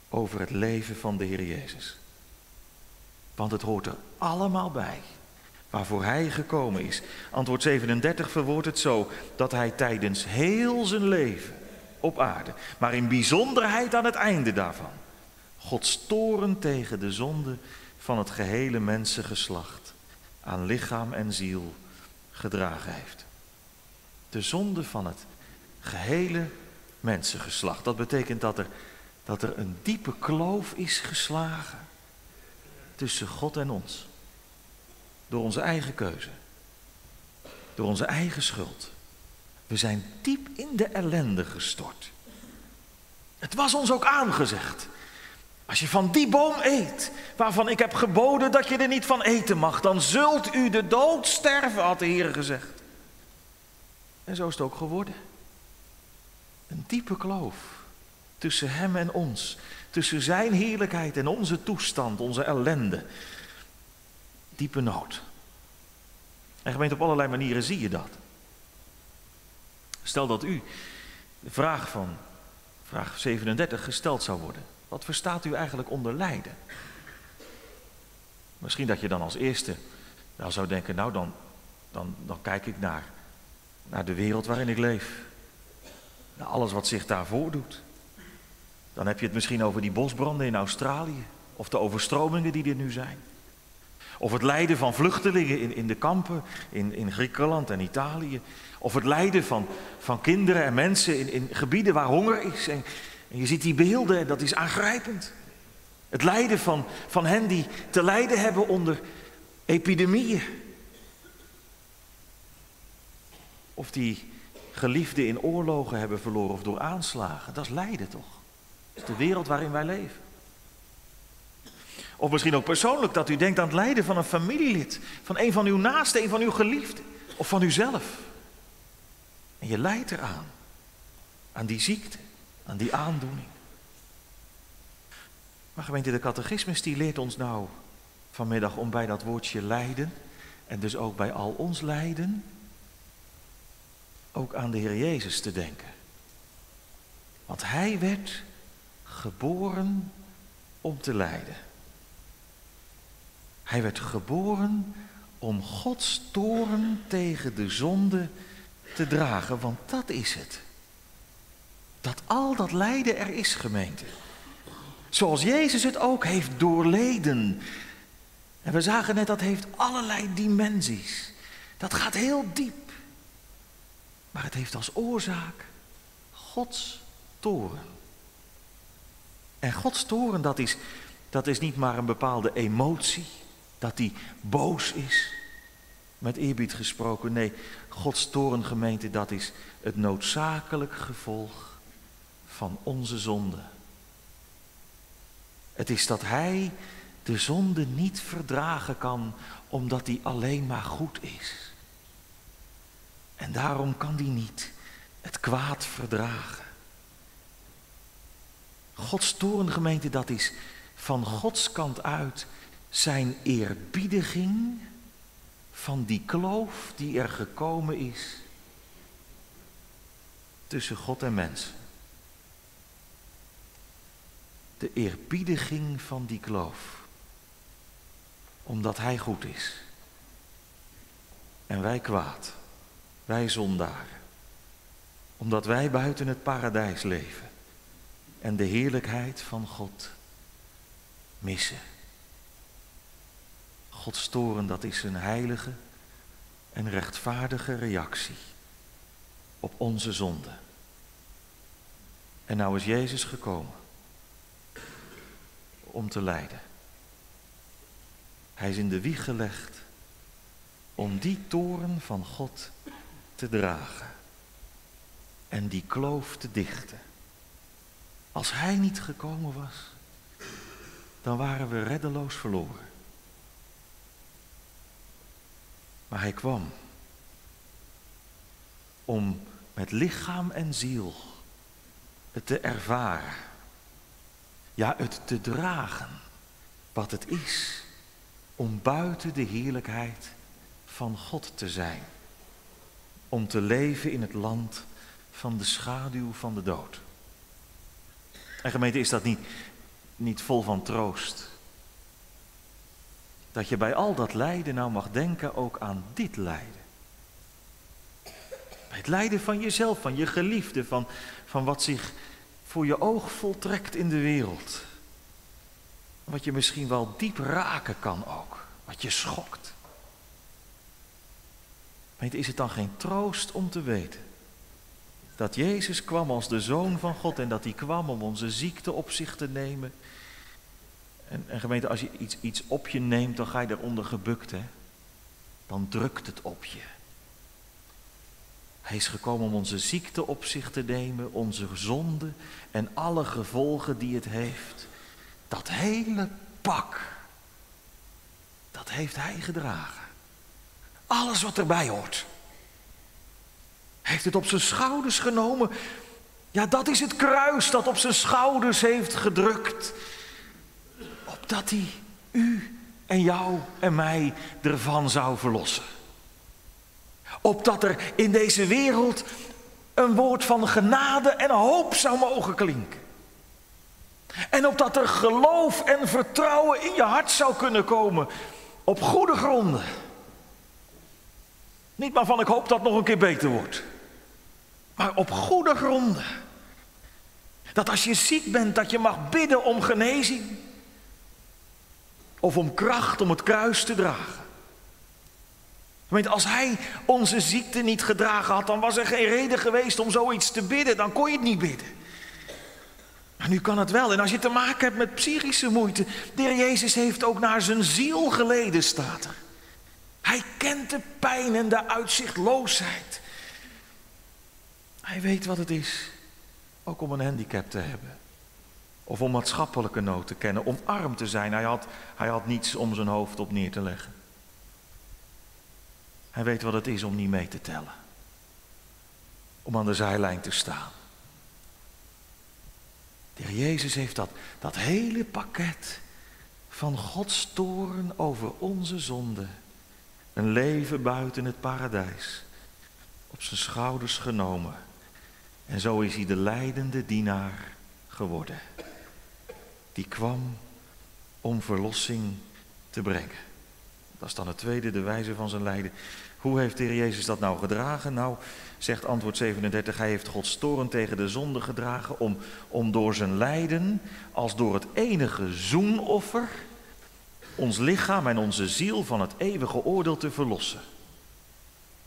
over het leven van de Heer Jezus. Want het hoort er allemaal bij waarvoor hij gekomen is. Antwoord 37 verwoordt het zo dat hij tijdens heel zijn leven op aarde, maar in bijzonderheid aan het einde daarvan, Gods toren tegen de zonde van het gehele mensengeslacht aan lichaam en ziel gedragen heeft. De zonde van het gehele mensengeslacht. Dat betekent dat er, dat er een diepe kloof is geslagen tussen God en ons. Door onze eigen keuze. Door onze eigen schuld. We zijn diep in de ellende gestort. Het was ons ook aangezegd. Als je van die boom eet, waarvan ik heb geboden dat je er niet van eten mag, dan zult u de dood sterven, had de Heer gezegd. En zo is het ook geworden. Een diepe kloof tussen Hem en ons, tussen Zijn heerlijkheid en onze toestand, onze ellende diepe nood. En gemeente, op allerlei manieren zie je dat. Stel dat u de vraag van vraag 37 gesteld zou worden. Wat verstaat u eigenlijk onder lijden? Misschien dat je dan als eerste nou zou denken, nou dan, dan, dan kijk ik naar, naar de wereld waarin ik leef. Naar alles wat zich daar voordoet. Dan heb je het misschien over die bosbranden in Australië. Of de overstromingen die er nu zijn. Of het lijden van vluchtelingen in, in de kampen in, in Griekenland en Italië. Of het lijden van, van kinderen en mensen in, in gebieden waar honger is. En, en je ziet die beelden en dat is aangrijpend. Het lijden van, van hen die te lijden hebben onder epidemieën. Of die geliefden in oorlogen hebben verloren of door aanslagen. Dat is lijden toch? Dat is de wereld waarin wij leven. Of misschien ook persoonlijk dat u denkt aan het lijden van een familielid, van een van uw naasten, een van uw geliefden of van uzelf. En je lijdt eraan, aan die ziekte, aan die aandoening. Maar gemeente, de catechismus die leert ons nou vanmiddag om bij dat woordje lijden en dus ook bij al ons lijden, ook aan de Heer Jezus te denken. Want Hij werd geboren om te lijden. Hij werd geboren om Gods toren tegen de zonde te dragen, want dat is het. Dat al dat lijden er is, gemeente. Zoals Jezus het ook heeft doorleden. En we zagen net, dat heeft allerlei dimensies. Dat gaat heel diep. Maar het heeft als oorzaak Gods toren. En Gods toren, dat is, dat is niet maar een bepaalde emotie, dat die boos is, met eerbied gesproken. Nee, Gods torengemeente, dat is het noodzakelijk gevolg van onze zonde. Het is dat Hij de zonde niet verdragen kan, omdat hij alleen maar goed is. En daarom kan hij niet het kwaad verdragen. Gods torengemeente, dat is van Gods kant uit zijn eerbiediging van die kloof die er gekomen is tussen God en mens. De eerbiediging van die kloof. Omdat Hij goed is. En wij kwaad. Wij zondaren. Omdat wij buiten het paradijs leven. En de heerlijkheid van God missen. Gods toren, dat is een heilige en rechtvaardige reactie op onze zonde. En nou is Jezus gekomen om te lijden. Hij is in de wieg gelegd om die toren van God te dragen en die kloof te dichten. Als Hij niet gekomen was, dan waren we reddeloos verloren. Maar hij kwam om met lichaam en ziel het te ervaren. Ja, het te dragen wat het is om buiten de heerlijkheid van God te zijn. Om te leven in het land van de schaduw van de dood. En gemeente, is dat niet, niet vol van troost? Dat je bij al dat lijden nou mag denken ook aan dit lijden. Bij het lijden van jezelf, van je geliefde, van, van wat zich voor je oog voltrekt in de wereld. Wat je misschien wel diep raken kan ook. Wat je schokt. Weet, is het dan geen troost om te weten dat Jezus kwam als de Zoon van God en dat hij kwam om onze ziekte op zich te nemen en, en gemeente, als je iets, iets op je neemt, dan ga je eronder gebukt, hè? Dan drukt het op je. Hij is gekomen om onze ziekte op zich te nemen, onze zonde en alle gevolgen die het heeft. Dat hele pak, dat heeft hij gedragen. Alles wat erbij hoort. Heeft het op zijn schouders genomen. Ja, dat is het kruis dat op zijn schouders heeft gedrukt dat hij u en jou en mij ervan zou verlossen. Opdat er in deze wereld een woord van genade en hoop zou mogen klinken. En opdat er geloof en vertrouwen in je hart zou kunnen komen op goede gronden. Niet maar van ik hoop dat het nog een keer beter wordt. Maar op goede gronden. Dat als je ziek bent, dat je mag bidden om genezing. Of om kracht om het kruis te dragen. Als hij onze ziekte niet gedragen had, dan was er geen reden geweest om zoiets te bidden. Dan kon je het niet bidden. Maar nu kan het wel. En als je te maken hebt met psychische moeite, de heer Jezus heeft ook naar zijn ziel geleden, staat er. Hij kent de pijn en de uitzichtloosheid. Hij weet wat het is, ook om een handicap te hebben. Of om maatschappelijke nood te kennen, om arm te zijn. Hij had, hij had niets om zijn hoofd op neer te leggen. Hij weet wat het is om niet mee te tellen. Om aan de zijlijn te staan. De heer Jezus heeft dat, dat hele pakket van Gods toren over onze zonde. Een leven buiten het paradijs. Op zijn schouders genomen. En zo is hij de leidende dienaar geworden. Die kwam om verlossing te brengen. Dat is dan het tweede, de wijze van zijn lijden. Hoe heeft de Heer Jezus dat nou gedragen? Nou, zegt antwoord 37, hij heeft Gods toren tegen de zonde gedragen om, om door zijn lijden, als door het enige zoenoffer, ons lichaam en onze ziel van het eeuwige oordeel te verlossen.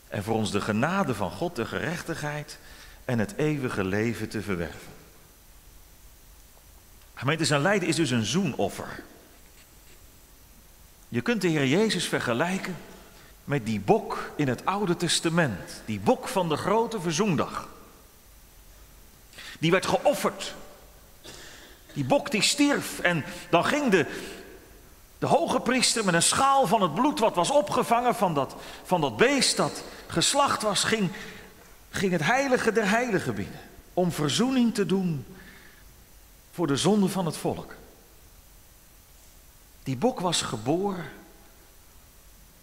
En voor ons de genade van God, de gerechtigheid en het eeuwige leven te verwerven. Gemeente, zijn lijden is dus een zoenoffer. Je kunt de Heer Jezus vergelijken met die bok in het Oude Testament. Die bok van de grote verzoendag. Die werd geofferd. Die bok die stierf en dan ging de, de hoge priester met een schaal van het bloed wat was opgevangen van dat, van dat beest dat geslacht was, ging, ging het heilige der heiligen binnen. Om verzoening te doen voor de zonde van het volk. Die bok was geboren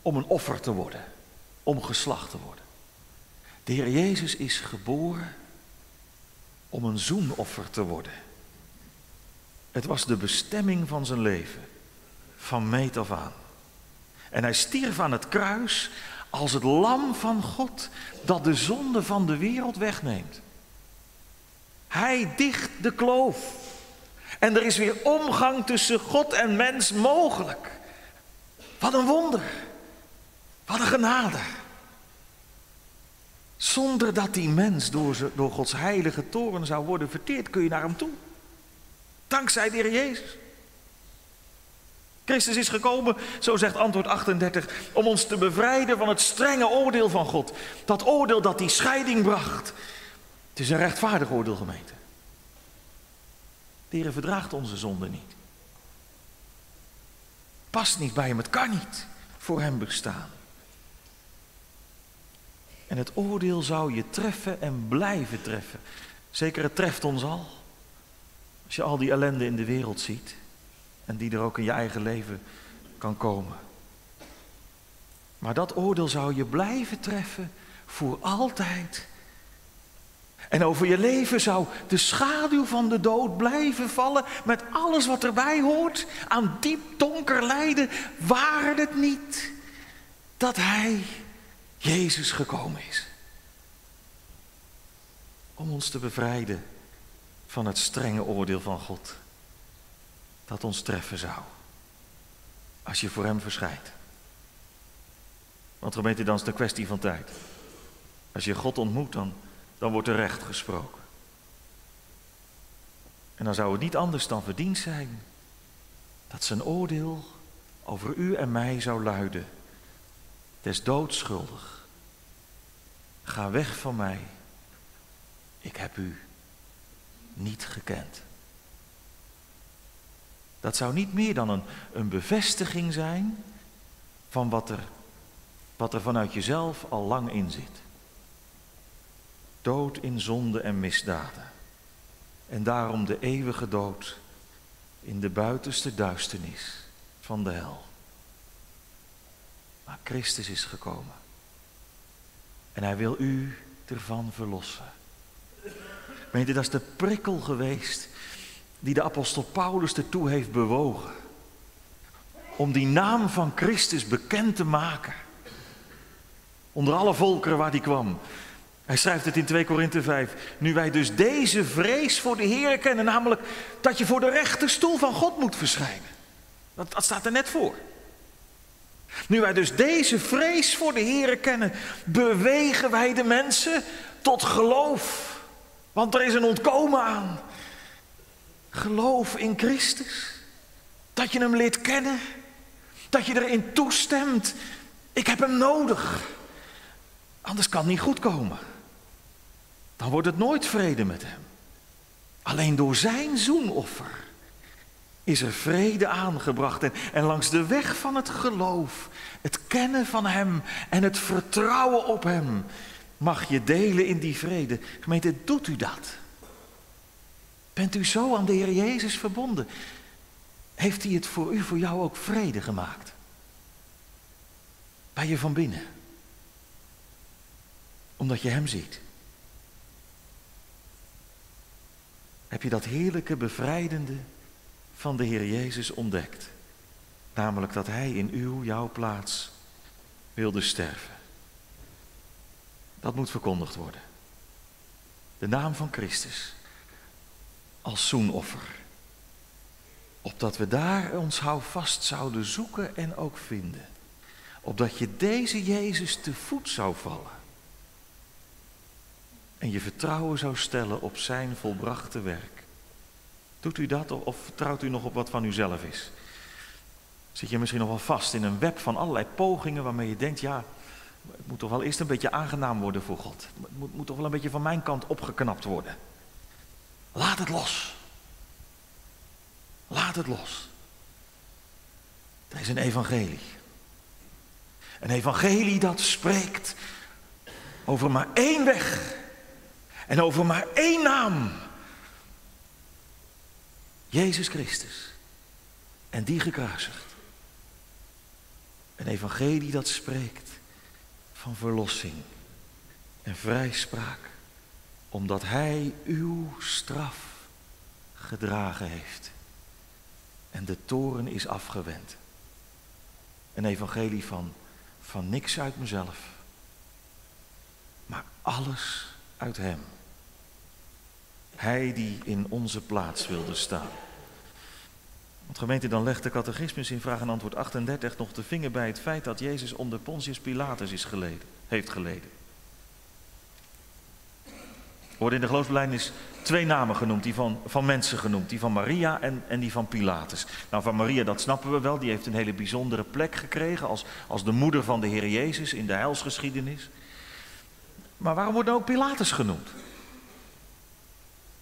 om een offer te worden, om geslacht te worden. De Heer Jezus is geboren om een zoenoffer te worden. Het was de bestemming van zijn leven, van meet af aan. En hij stierf aan het kruis als het lam van God dat de zonde van de wereld wegneemt. Hij dicht de kloof. En er is weer omgang tussen God en mens mogelijk. Wat een wonder. Wat een genade. Zonder dat die mens door, door Gods heilige toren zou worden verteerd, kun je naar hem toe. Dankzij de Heer Jezus. Christus is gekomen, zo zegt antwoord 38, om ons te bevrijden van het strenge oordeel van God. Dat oordeel dat die scheiding bracht. Het is een rechtvaardig oordeel, gemeente. De Heer verdraagt onze zonde niet. Past niet bij hem, het kan niet voor hem bestaan. En het oordeel zou je treffen en blijven treffen. Zeker het treft ons al. Als je al die ellende in de wereld ziet. En die er ook in je eigen leven kan komen. Maar dat oordeel zou je blijven treffen voor altijd. En over je leven zou de schaduw van de dood blijven vallen met alles wat erbij hoort. Aan diep donker lijden waren het niet dat hij Jezus gekomen is. Om ons te bevrijden van het strenge oordeel van God. Dat ons treffen zou. Als je voor Hem verschijnt. Want gemeente, dan is het een kwestie van tijd. Als je God ontmoet, dan, dan wordt er recht gesproken. En dan zou het niet anders dan verdiend zijn dat zijn oordeel over u en mij zou luiden des doods schuldig. Ga weg van mij. Ik heb u niet gekend. Dat zou niet meer dan een, een bevestiging zijn van wat er, wat er vanuit jezelf al lang in zit. Dood in zonde en misdaden. En daarom de eeuwige dood in de buitenste duisternis van de hel. Maar Christus is gekomen. En hij wil u ervan verlossen. Weet je, dat is de prikkel geweest die de apostel Paulus ertoe heeft bewogen. Om die naam van Christus bekend te maken. Onder alle volkeren waar die kwam. Hij schrijft het in 2 Korinthe 5. Nu wij dus deze vrees voor de Heer kennen, namelijk dat je voor de rechterstoel van God moet verschijnen. Dat staat er net voor. Nu wij dus deze vrees voor de Heer kennen, bewegen wij de mensen tot geloof. Want er is een ontkomen aan. Geloof in Christus. Dat je hem leert kennen. Dat je erin toestemt. Ik heb hem nodig. Anders kan het niet goed komen. Dan wordt het nooit vrede met hem. Alleen door zijn zoenoffer is er vrede aangebracht. En, langs de weg van het geloof, het kennen van hem en het vertrouwen op hem, mag je delen in die vrede. Gemeente, doet u dat? Bent u zo aan de Heer Jezus verbonden? Heeft hij het voor u, voor jou ook vrede gemaakt? Bij je van binnen. Omdat je Hem ziet. Heb je dat heerlijke, bevrijdende van de Heer Jezus ontdekt? Namelijk dat Hij in uw, jouw plaats wilde sterven. Dat moet verkondigd worden. De naam van Christus als zoenoffer. Opdat we daar ons houvast zouden zoeken en ook vinden. Opdat je deze Jezus te voet zou vallen. En je vertrouwen zou stellen op zijn volbrachte werk. Doet u dat of vertrouwt u nog op wat van uzelf is? Zit je misschien nog wel vast in een web van allerlei pogingen waarmee je denkt, ja, het moet toch wel eerst een beetje aangenaam worden voor God. Het moet, moet toch wel een beetje van mijn kant opgeknapt worden. Laat het los. Laat het los. Het is een evangelie. Een evangelie dat spreekt over maar één weg en over maar één naam. Jezus Christus. En die gekruisigd. Een evangelie dat spreekt van verlossing en vrijspraak, omdat Hij uw straf gedragen heeft en de toren is afgewend. Een evangelie van, van niks uit mezelf, maar alles uit Hem. Hij die in onze plaats wilde staan. Want gemeente, dan legt de catechismus in vraag en antwoord 38 nog de vinger bij het feit dat Jezus onder Pontius Pilatus is geleden, heeft geleden. Er worden in de geloofsbelijdenis twee namen genoemd, die van, van mensen genoemd. Die van Maria en, en die van Pilatus. Nou, van Maria, dat snappen we wel. Die heeft een hele bijzondere plek gekregen als, als de moeder van de Heer Jezus in de heilsgeschiedenis. Maar waarom wordt nou ook Pilatus genoemd?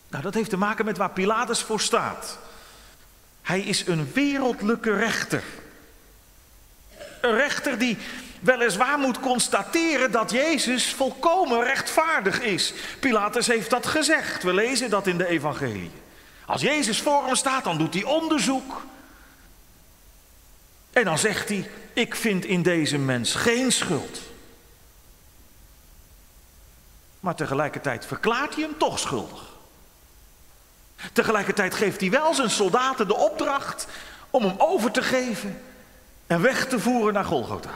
Nou, dat heeft te maken met waar Pilatus voor staat. Hij is een wereldlijke rechter. Een rechter die weliswaar moet constateren dat Jezus volkomen rechtvaardig is. Pilatus heeft dat gezegd. We lezen dat in de evangelie. Als Jezus voor hem staat, dan doet hij onderzoek. En dan zegt hij, ik vind in deze mens geen schuld. Maar tegelijkertijd verklaart hij hem toch schuldig. Tegelijkertijd geeft hij wel zijn soldaten de opdracht om hem over te geven en weg te voeren naar Golgotha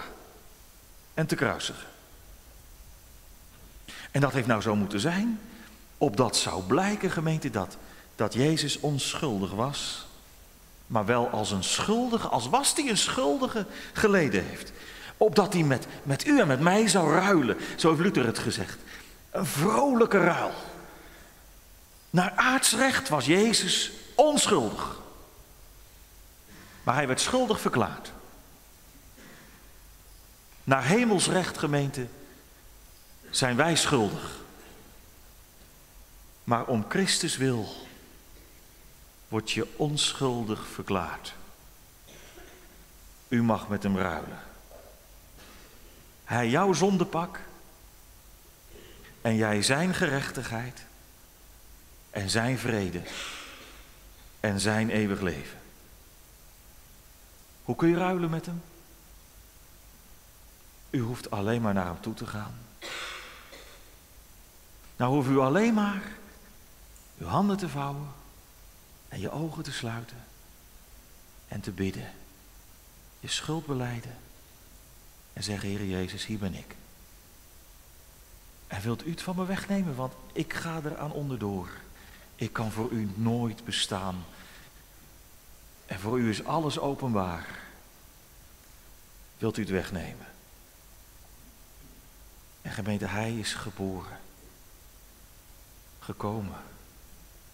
en te kruisigen. En dat heeft nou zo moeten zijn, opdat zou blijken, gemeente, dat, dat Jezus onschuldig was, maar wel als een schuldige, als was hij een schuldige geleden heeft. Opdat hij met, met u en met mij zou ruilen, zo heeft Luther het gezegd. Een vrolijke ruil. Naar aardsrecht was Jezus onschuldig. Maar hij werd schuldig verklaard. Naar hemelsrecht, gemeente, zijn wij schuldig. Maar om Christus wil word je onschuldig verklaard. U mag met hem ruilen. Hij jouw zondepak en jij zijn gerechtigheid en zijn vrede en zijn eeuwig leven. Hoe kun je ruilen met hem? U hoeft alleen maar naar hem toe te gaan. Nou hoeft u alleen maar uw handen te vouwen en je ogen te sluiten en te bidden. Je schuld beleiden en zeggen, Heer Jezus, hier ben ik. En wilt u het van me wegnemen, want ik ga eraan onderdoor. Ik kan voor u nooit bestaan. En voor u is alles openbaar. Wilt u het wegnemen? En gemeente, hij is geboren. Gekomen.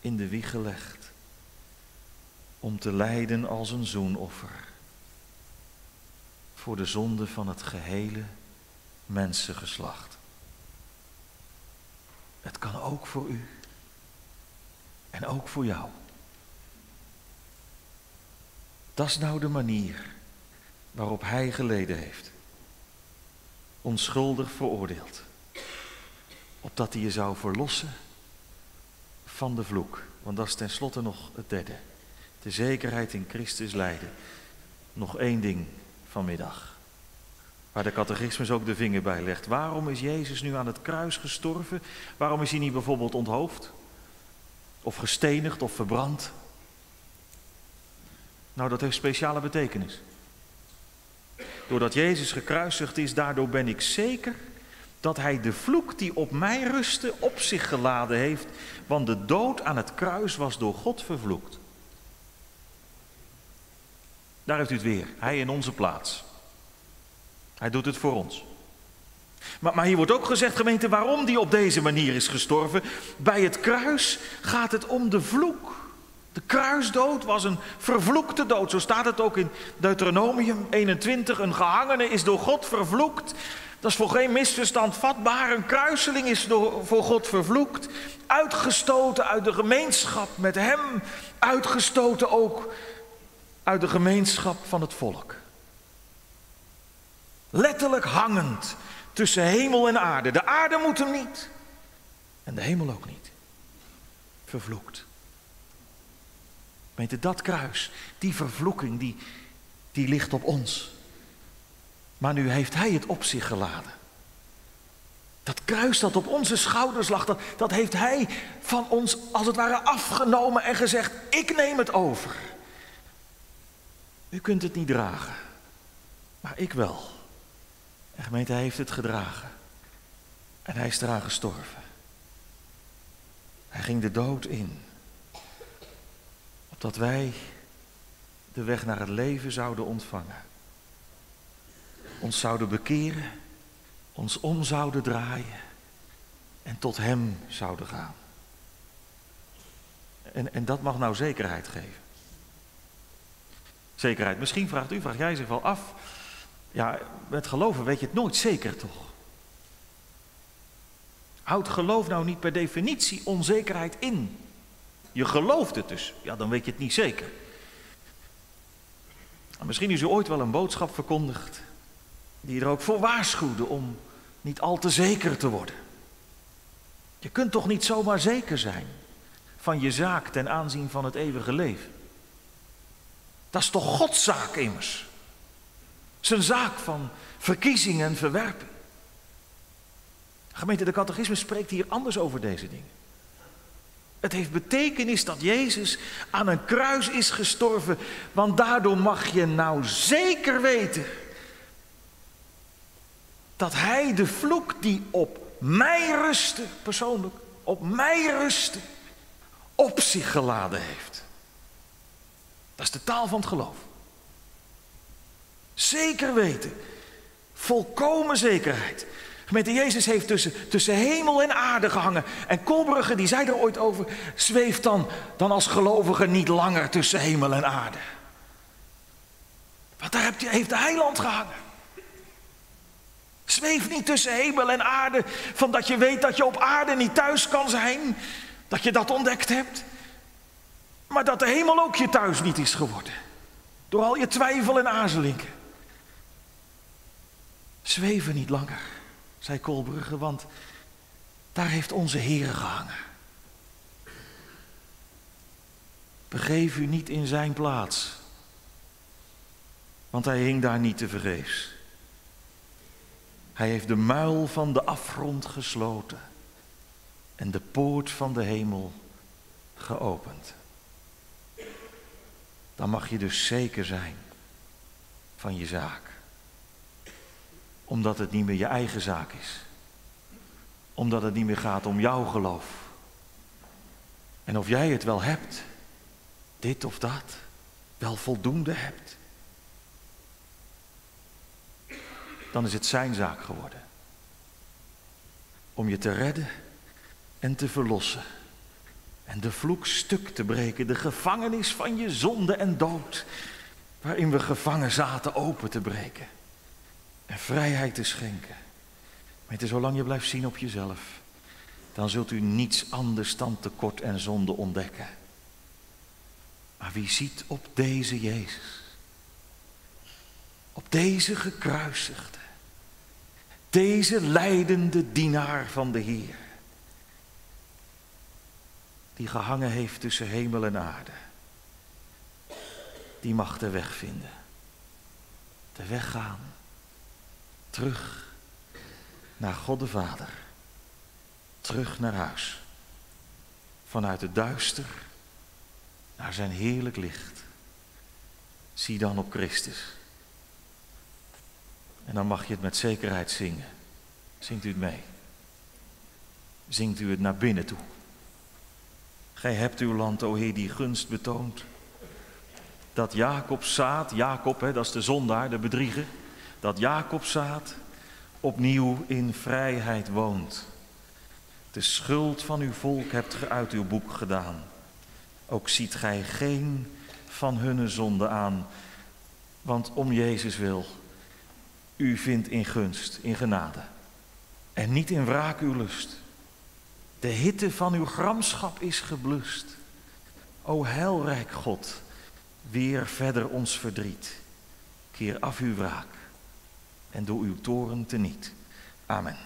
In de wieg gelegd. om te lijden als een zoenoffer voor de zonde van het gehele mensengeslacht. Het kan ook voor u en ook voor jou. Dat is nou de manier waarop hij geleden heeft. Onschuldig veroordeeld. Opdat hij je zou verlossen van de vloek. Want dat is tenslotte nog het derde. De zekerheid in Christus lijden. Nog één ding vanmiddag. Waar de catechismus ook de vinger bij legt. Waarom is Jezus nu aan het kruis gestorven? Waarom is hij niet bijvoorbeeld onthoofd? Of gestenigd of verbrand? Nou, dat heeft speciale betekenis. Doordat Jezus gekruisigd is, daardoor ben ik zeker dat hij de vloek die op mij rustte op zich geladen heeft, want de dood aan het kruis was door God vervloekt. Daar heeft u het weer, hij in onze plaats. Hij doet het voor ons. Maar, maar, hier wordt ook gezegd, gemeente, waarom die op deze manier is gestorven. Bij het kruis gaat het om de vloek. De kruisdood was een vervloekte dood. Zo staat het ook in Deuteronomium 21. Een gehangene is door God vervloekt. Dat is voor geen misverstand vatbaar. Een kruiseling is door, voor God vervloekt. Uitgestoten uit de gemeenschap met Hem. Uitgestoten ook uit de gemeenschap van het volk. Letterlijk hangend tussen hemel en aarde. De aarde moet hem niet. En de hemel ook niet. Vervloekt. Weet je, dat kruis, die vervloeking, die, die ligt op ons. Maar nu heeft Hij het op zich geladen. Dat kruis dat op onze schouders lag, dat, dat heeft Hij van ons als het ware afgenomen en gezegd, ik neem het over. U kunt het niet dragen, maar ik wel. En gemeente, Hij heeft het gedragen. En Hij is eraan gestorven. Hij ging de dood in opdat wij de weg naar het leven zouden ontvangen. Ons zouden bekeren, ons om zouden draaien en tot Hem zouden gaan. En, en dat mag nou zekerheid geven. Zekerheid. Misschien vraagt u, vraag jij zich wel af. Ja, met geloven weet je het nooit zeker toch? Houdt geloof nou niet per definitie onzekerheid in? Je gelooft het dus. Ja, dan weet je het niet zeker. Misschien is u ooit wel een boodschap verkondigd die er ook voor waarschuwde om niet al te zeker te worden. Je kunt toch niet zomaar zeker zijn van je zaak ten aanzien van het eeuwige leven. Dat is toch Gods zaak immers. Zijn zaak van verkiezing en verwerping. Gemeente de Catechismus spreekt hier anders over deze dingen. Het heeft betekenis dat Jezus aan een kruis is gestorven, want daardoor mag je nou zeker weten dat Hij de vloek die op mij rustte, persoonlijk, op mij rustte, op zich geladen heeft. Dat is de taal van het geloof. Zeker weten, volkomen zekerheid. Gemeente Jezus heeft tussen, tussen hemel en aarde gehangen. En Kolbrugge, die zei er ooit over, zweeft dan, dan als gelovige niet langer tussen hemel en aarde. Want daar heeft de heiland gehangen. Zweef niet tussen hemel en aarde, van dat je weet dat je op aarde niet thuis kan zijn, dat je dat ontdekt hebt. Maar dat de hemel ook je thuis niet is geworden. Door al je twijfel en aarzelingen. Zweven niet langer zei Kolbrugge, want daar heeft onze Heer gehangen. Begeef u niet in zijn plaats, want hij hing daar niet te vergeefs. Hij heeft de muil van de afgrond gesloten en de poort van de hemel geopend. Dan mag je dus zeker zijn van je zaak omdat het niet meer je eigen zaak is. Omdat het niet meer gaat om jouw geloof. En of jij het wel hebt, dit of dat, wel voldoende hebt. Dan is het zijn zaak geworden. Om je te redden en te verlossen En de vloek stuk te breken, de gevangenis van je zonde en dood, waarin we gevangen zaten, open te breken. En vrijheid te schenken. Maar zolang je blijft zien op jezelf, dan zult u niets anders dan tekort en zonde ontdekken. Maar wie ziet op deze Jezus, op deze gekruisigde, deze leidende dienaar van de Heer, die gehangen heeft tussen hemel en aarde, die mag de weg vinden, de weg gaan, terug naar God de Vader, terug naar huis, vanuit het duister naar zijn heerlijk licht. Zie dan op Christus. En dan mag je het met zekerheid zingen. Zingt u het mee? Zingt u het naar binnen toe? Gij hebt uw land, o Heer, die gunst betoont. Dat Jacob zaad, Jacob, hè, dat is de zondaar, de bedrieger. Dat Jacob zaad opnieuw in vrijheid woont. De schuld van uw volk hebt ge uit uw boek gedaan. Ook ziet gij geen van hunne zonde aan. Want om Jezus wil, u vindt in gunst, in genade. En niet in wraak uw lust. De hitte van uw gramschap is geblust. O heilrijk God, weer verder ons verdriet. Keer af uw wraak en doe uw toren teniet. Amen.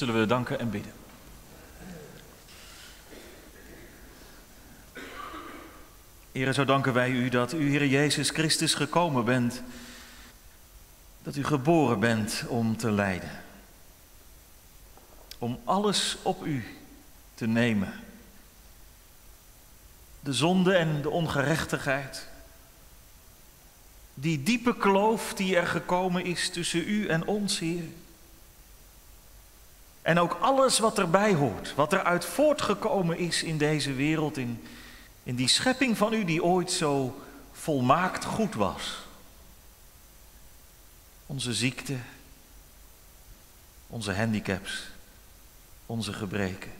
Zullen we danken en bidden. Heren, zo danken wij u dat u, Heer Jezus Christus, gekomen bent. Dat u geboren bent om te lijden. Om alles op u te nemen. De zonde en de ongerechtigheid. Die diepe kloof die er gekomen is tussen u en ons, Heer. En ook alles wat erbij hoort, wat eruit voortgekomen is in deze wereld, in, in die schepping van u die ooit zo volmaakt goed was. Onze ziekte, onze handicaps, onze gebreken,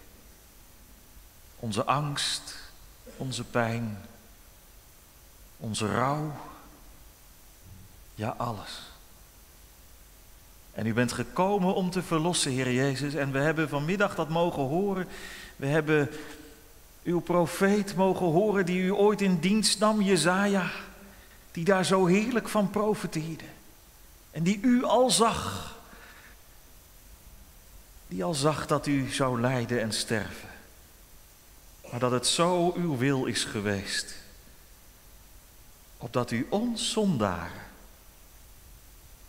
onze angst, onze pijn, onze rouw, ja alles. En u bent gekomen om te verlossen, Heer Jezus. En we hebben vanmiddag dat mogen horen. We hebben uw profeet mogen horen die u ooit in dienst nam, Jezaja. Die daar zo heerlijk van profeteerde. En die u al zag. Die al zag dat u zou lijden en sterven. Maar dat het zo uw wil is geweest. Opdat u ons zondaar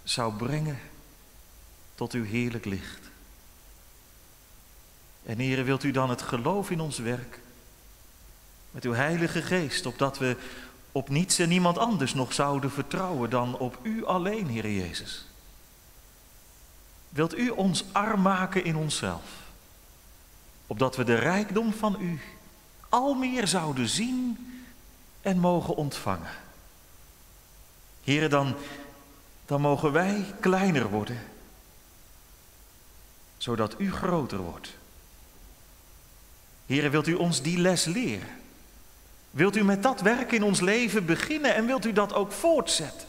zou brengen tot uw heerlijk licht. En Heere, wilt u dan het geloof in ons werk met uw heilige geest, opdat we op niets en niemand anders nog zouden vertrouwen dan op u alleen, Heere Jezus. Wilt u ons arm maken in onszelf, opdat we de rijkdom van u al meer zouden zien en mogen ontvangen. Heere, dan, dan mogen wij kleiner worden zodat u groter wordt. Heren, wilt u ons die les leren? Wilt u met dat werk in ons leven beginnen en wilt u dat ook voortzetten?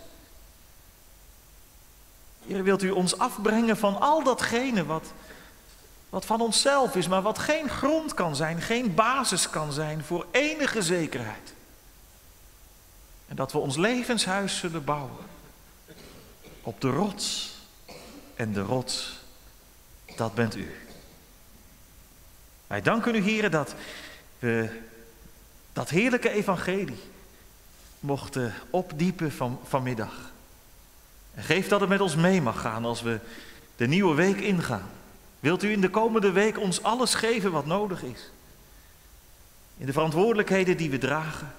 Heren, wilt u ons afbrengen van al datgene wat, wat van onszelf is, maar wat geen grond kan zijn, geen basis kan zijn voor enige zekerheid. En dat we ons levenshuis zullen bouwen op de rots en de rots dat bent u. Wij danken u, heren, dat we dat heerlijke evangelie mochten opdiepen van, vanmiddag. En geef dat het met ons mee mag gaan als we de nieuwe week ingaan. Wilt u in de komende week ons alles geven wat nodig is? In de verantwoordelijkheden die we dragen.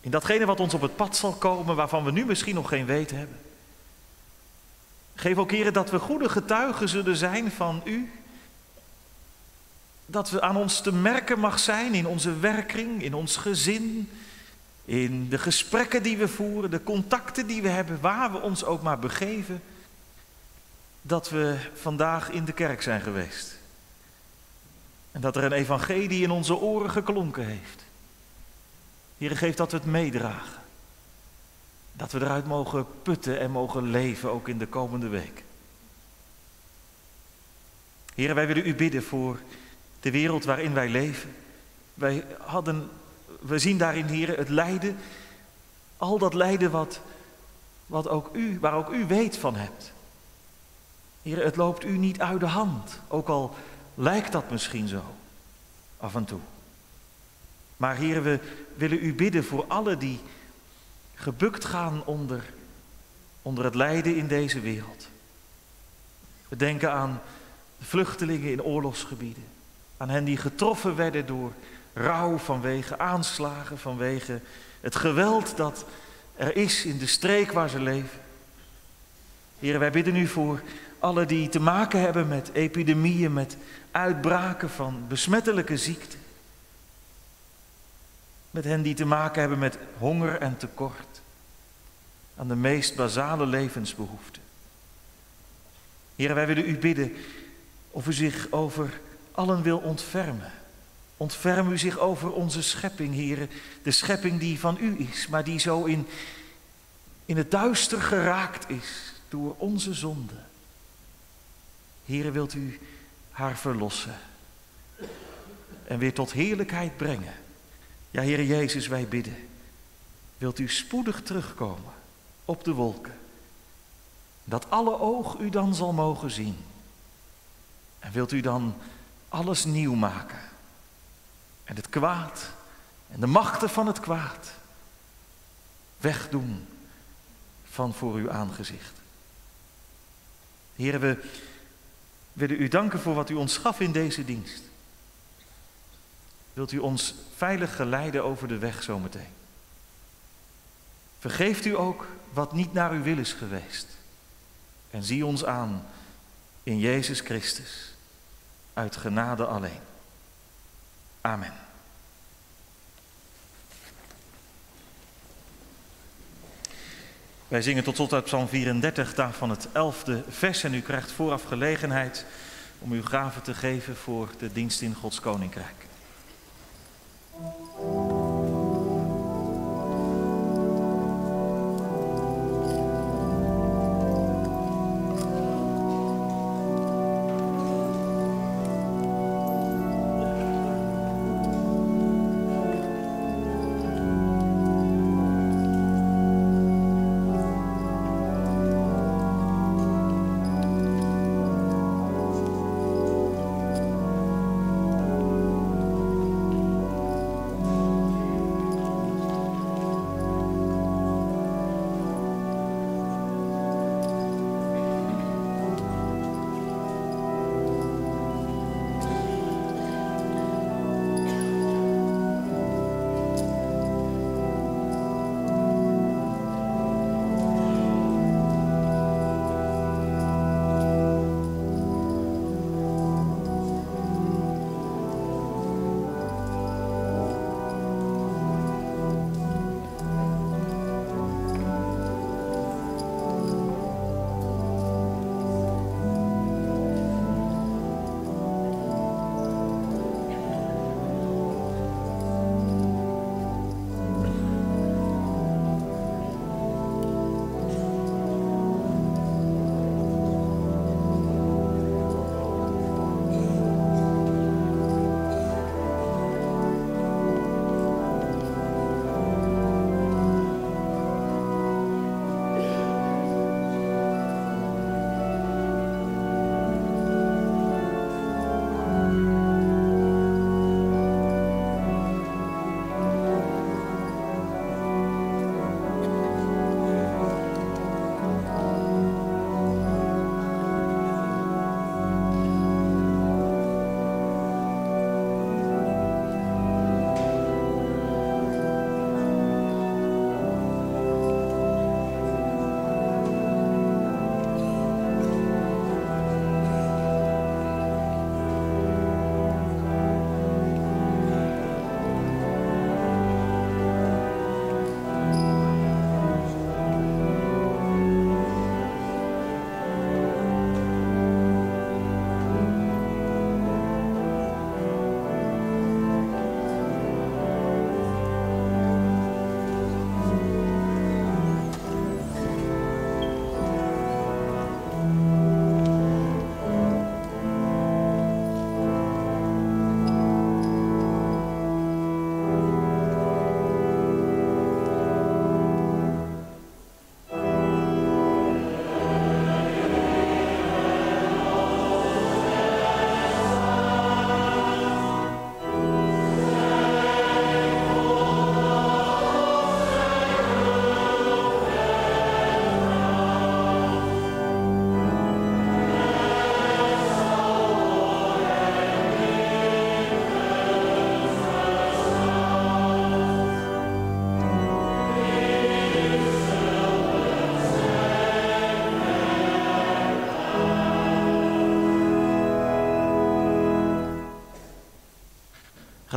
In datgene wat ons op het pad zal komen, waarvan we nu misschien nog geen weet hebben. Geef ook, heren, dat we goede getuigen zullen zijn van u. Dat we aan ons te merken mag zijn in onze werking, in ons gezin, in de gesprekken die we voeren, de contacten die we hebben, waar we ons ook maar begeven. Dat we vandaag in de kerk zijn geweest. En dat er een evangelie in onze oren geklonken heeft. Heer, geef dat we het meedragen. Dat we eruit mogen putten en mogen leven ook in de komende week. Heren, wij willen u bidden voor de wereld waarin wij leven. Wij hadden, we zien daarin, heren, het lijden. Al dat lijden wat, wat ook u, waar ook u weet van hebt. Heren, het loopt u niet uit de hand. Ook al lijkt dat misschien zo, af en toe. Maar heren, we willen u bidden voor alle die gebukt gaan onder, onder het lijden in deze wereld. We denken aan vluchtelingen in oorlogsgebieden, aan hen die getroffen werden door rouw vanwege aanslagen, vanwege het geweld dat er is in de streek waar ze leven. Heren, wij bidden u voor alle die te maken hebben met epidemieën, met uitbraken van besmettelijke ziekten. Met hen die te maken hebben met honger en tekort. Aan de meest basale levensbehoeften. Heren, wij willen u bidden of u zich over allen wil ontfermen. Ontferm u zich over onze schepping, heren. De schepping die van u is, maar die zo in, in het duister geraakt is door onze zonde. Heren, wilt u haar verlossen en weer tot heerlijkheid brengen. Ja, Heer Jezus, wij bidden. Wilt u spoedig terugkomen op de wolken? Dat alle oog u dan zal mogen zien. En wilt u dan alles nieuw maken? En het kwaad en de machten van het kwaad wegdoen van voor uw aangezicht. Heren, we willen u danken voor wat u ons gaf in deze dienst. Wilt u ons veilig geleiden over de weg zometeen? Vergeeft u ook wat niet naar uw wil is geweest. En zie ons aan in Jezus Christus, uit genade alleen. Amen. Wij zingen tot slot uit Psalm 34, daarvan het elfde vers. En u krijgt vooraf gelegenheid om uw gaven te geven voor de dienst in Gods Koninkrijk.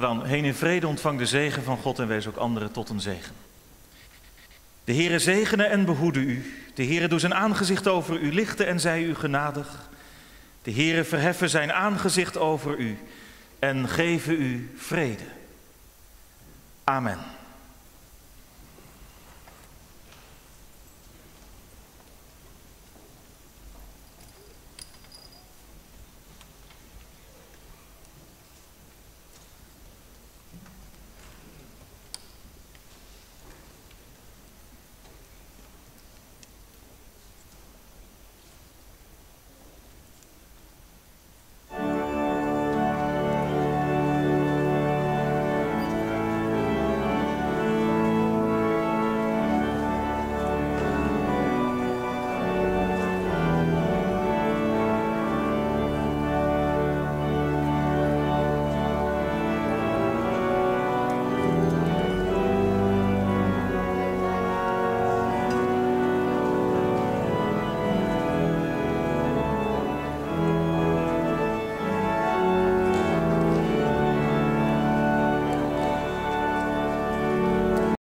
Dan heen in vrede, ontvang de zegen van God en wees ook anderen tot een zegen. De Heere zegene en behoede u. De Heere doe zijn aangezicht over u lichten en zij u genadig. De Heere verheffen zijn aangezicht over u en geven u vrede. Amen.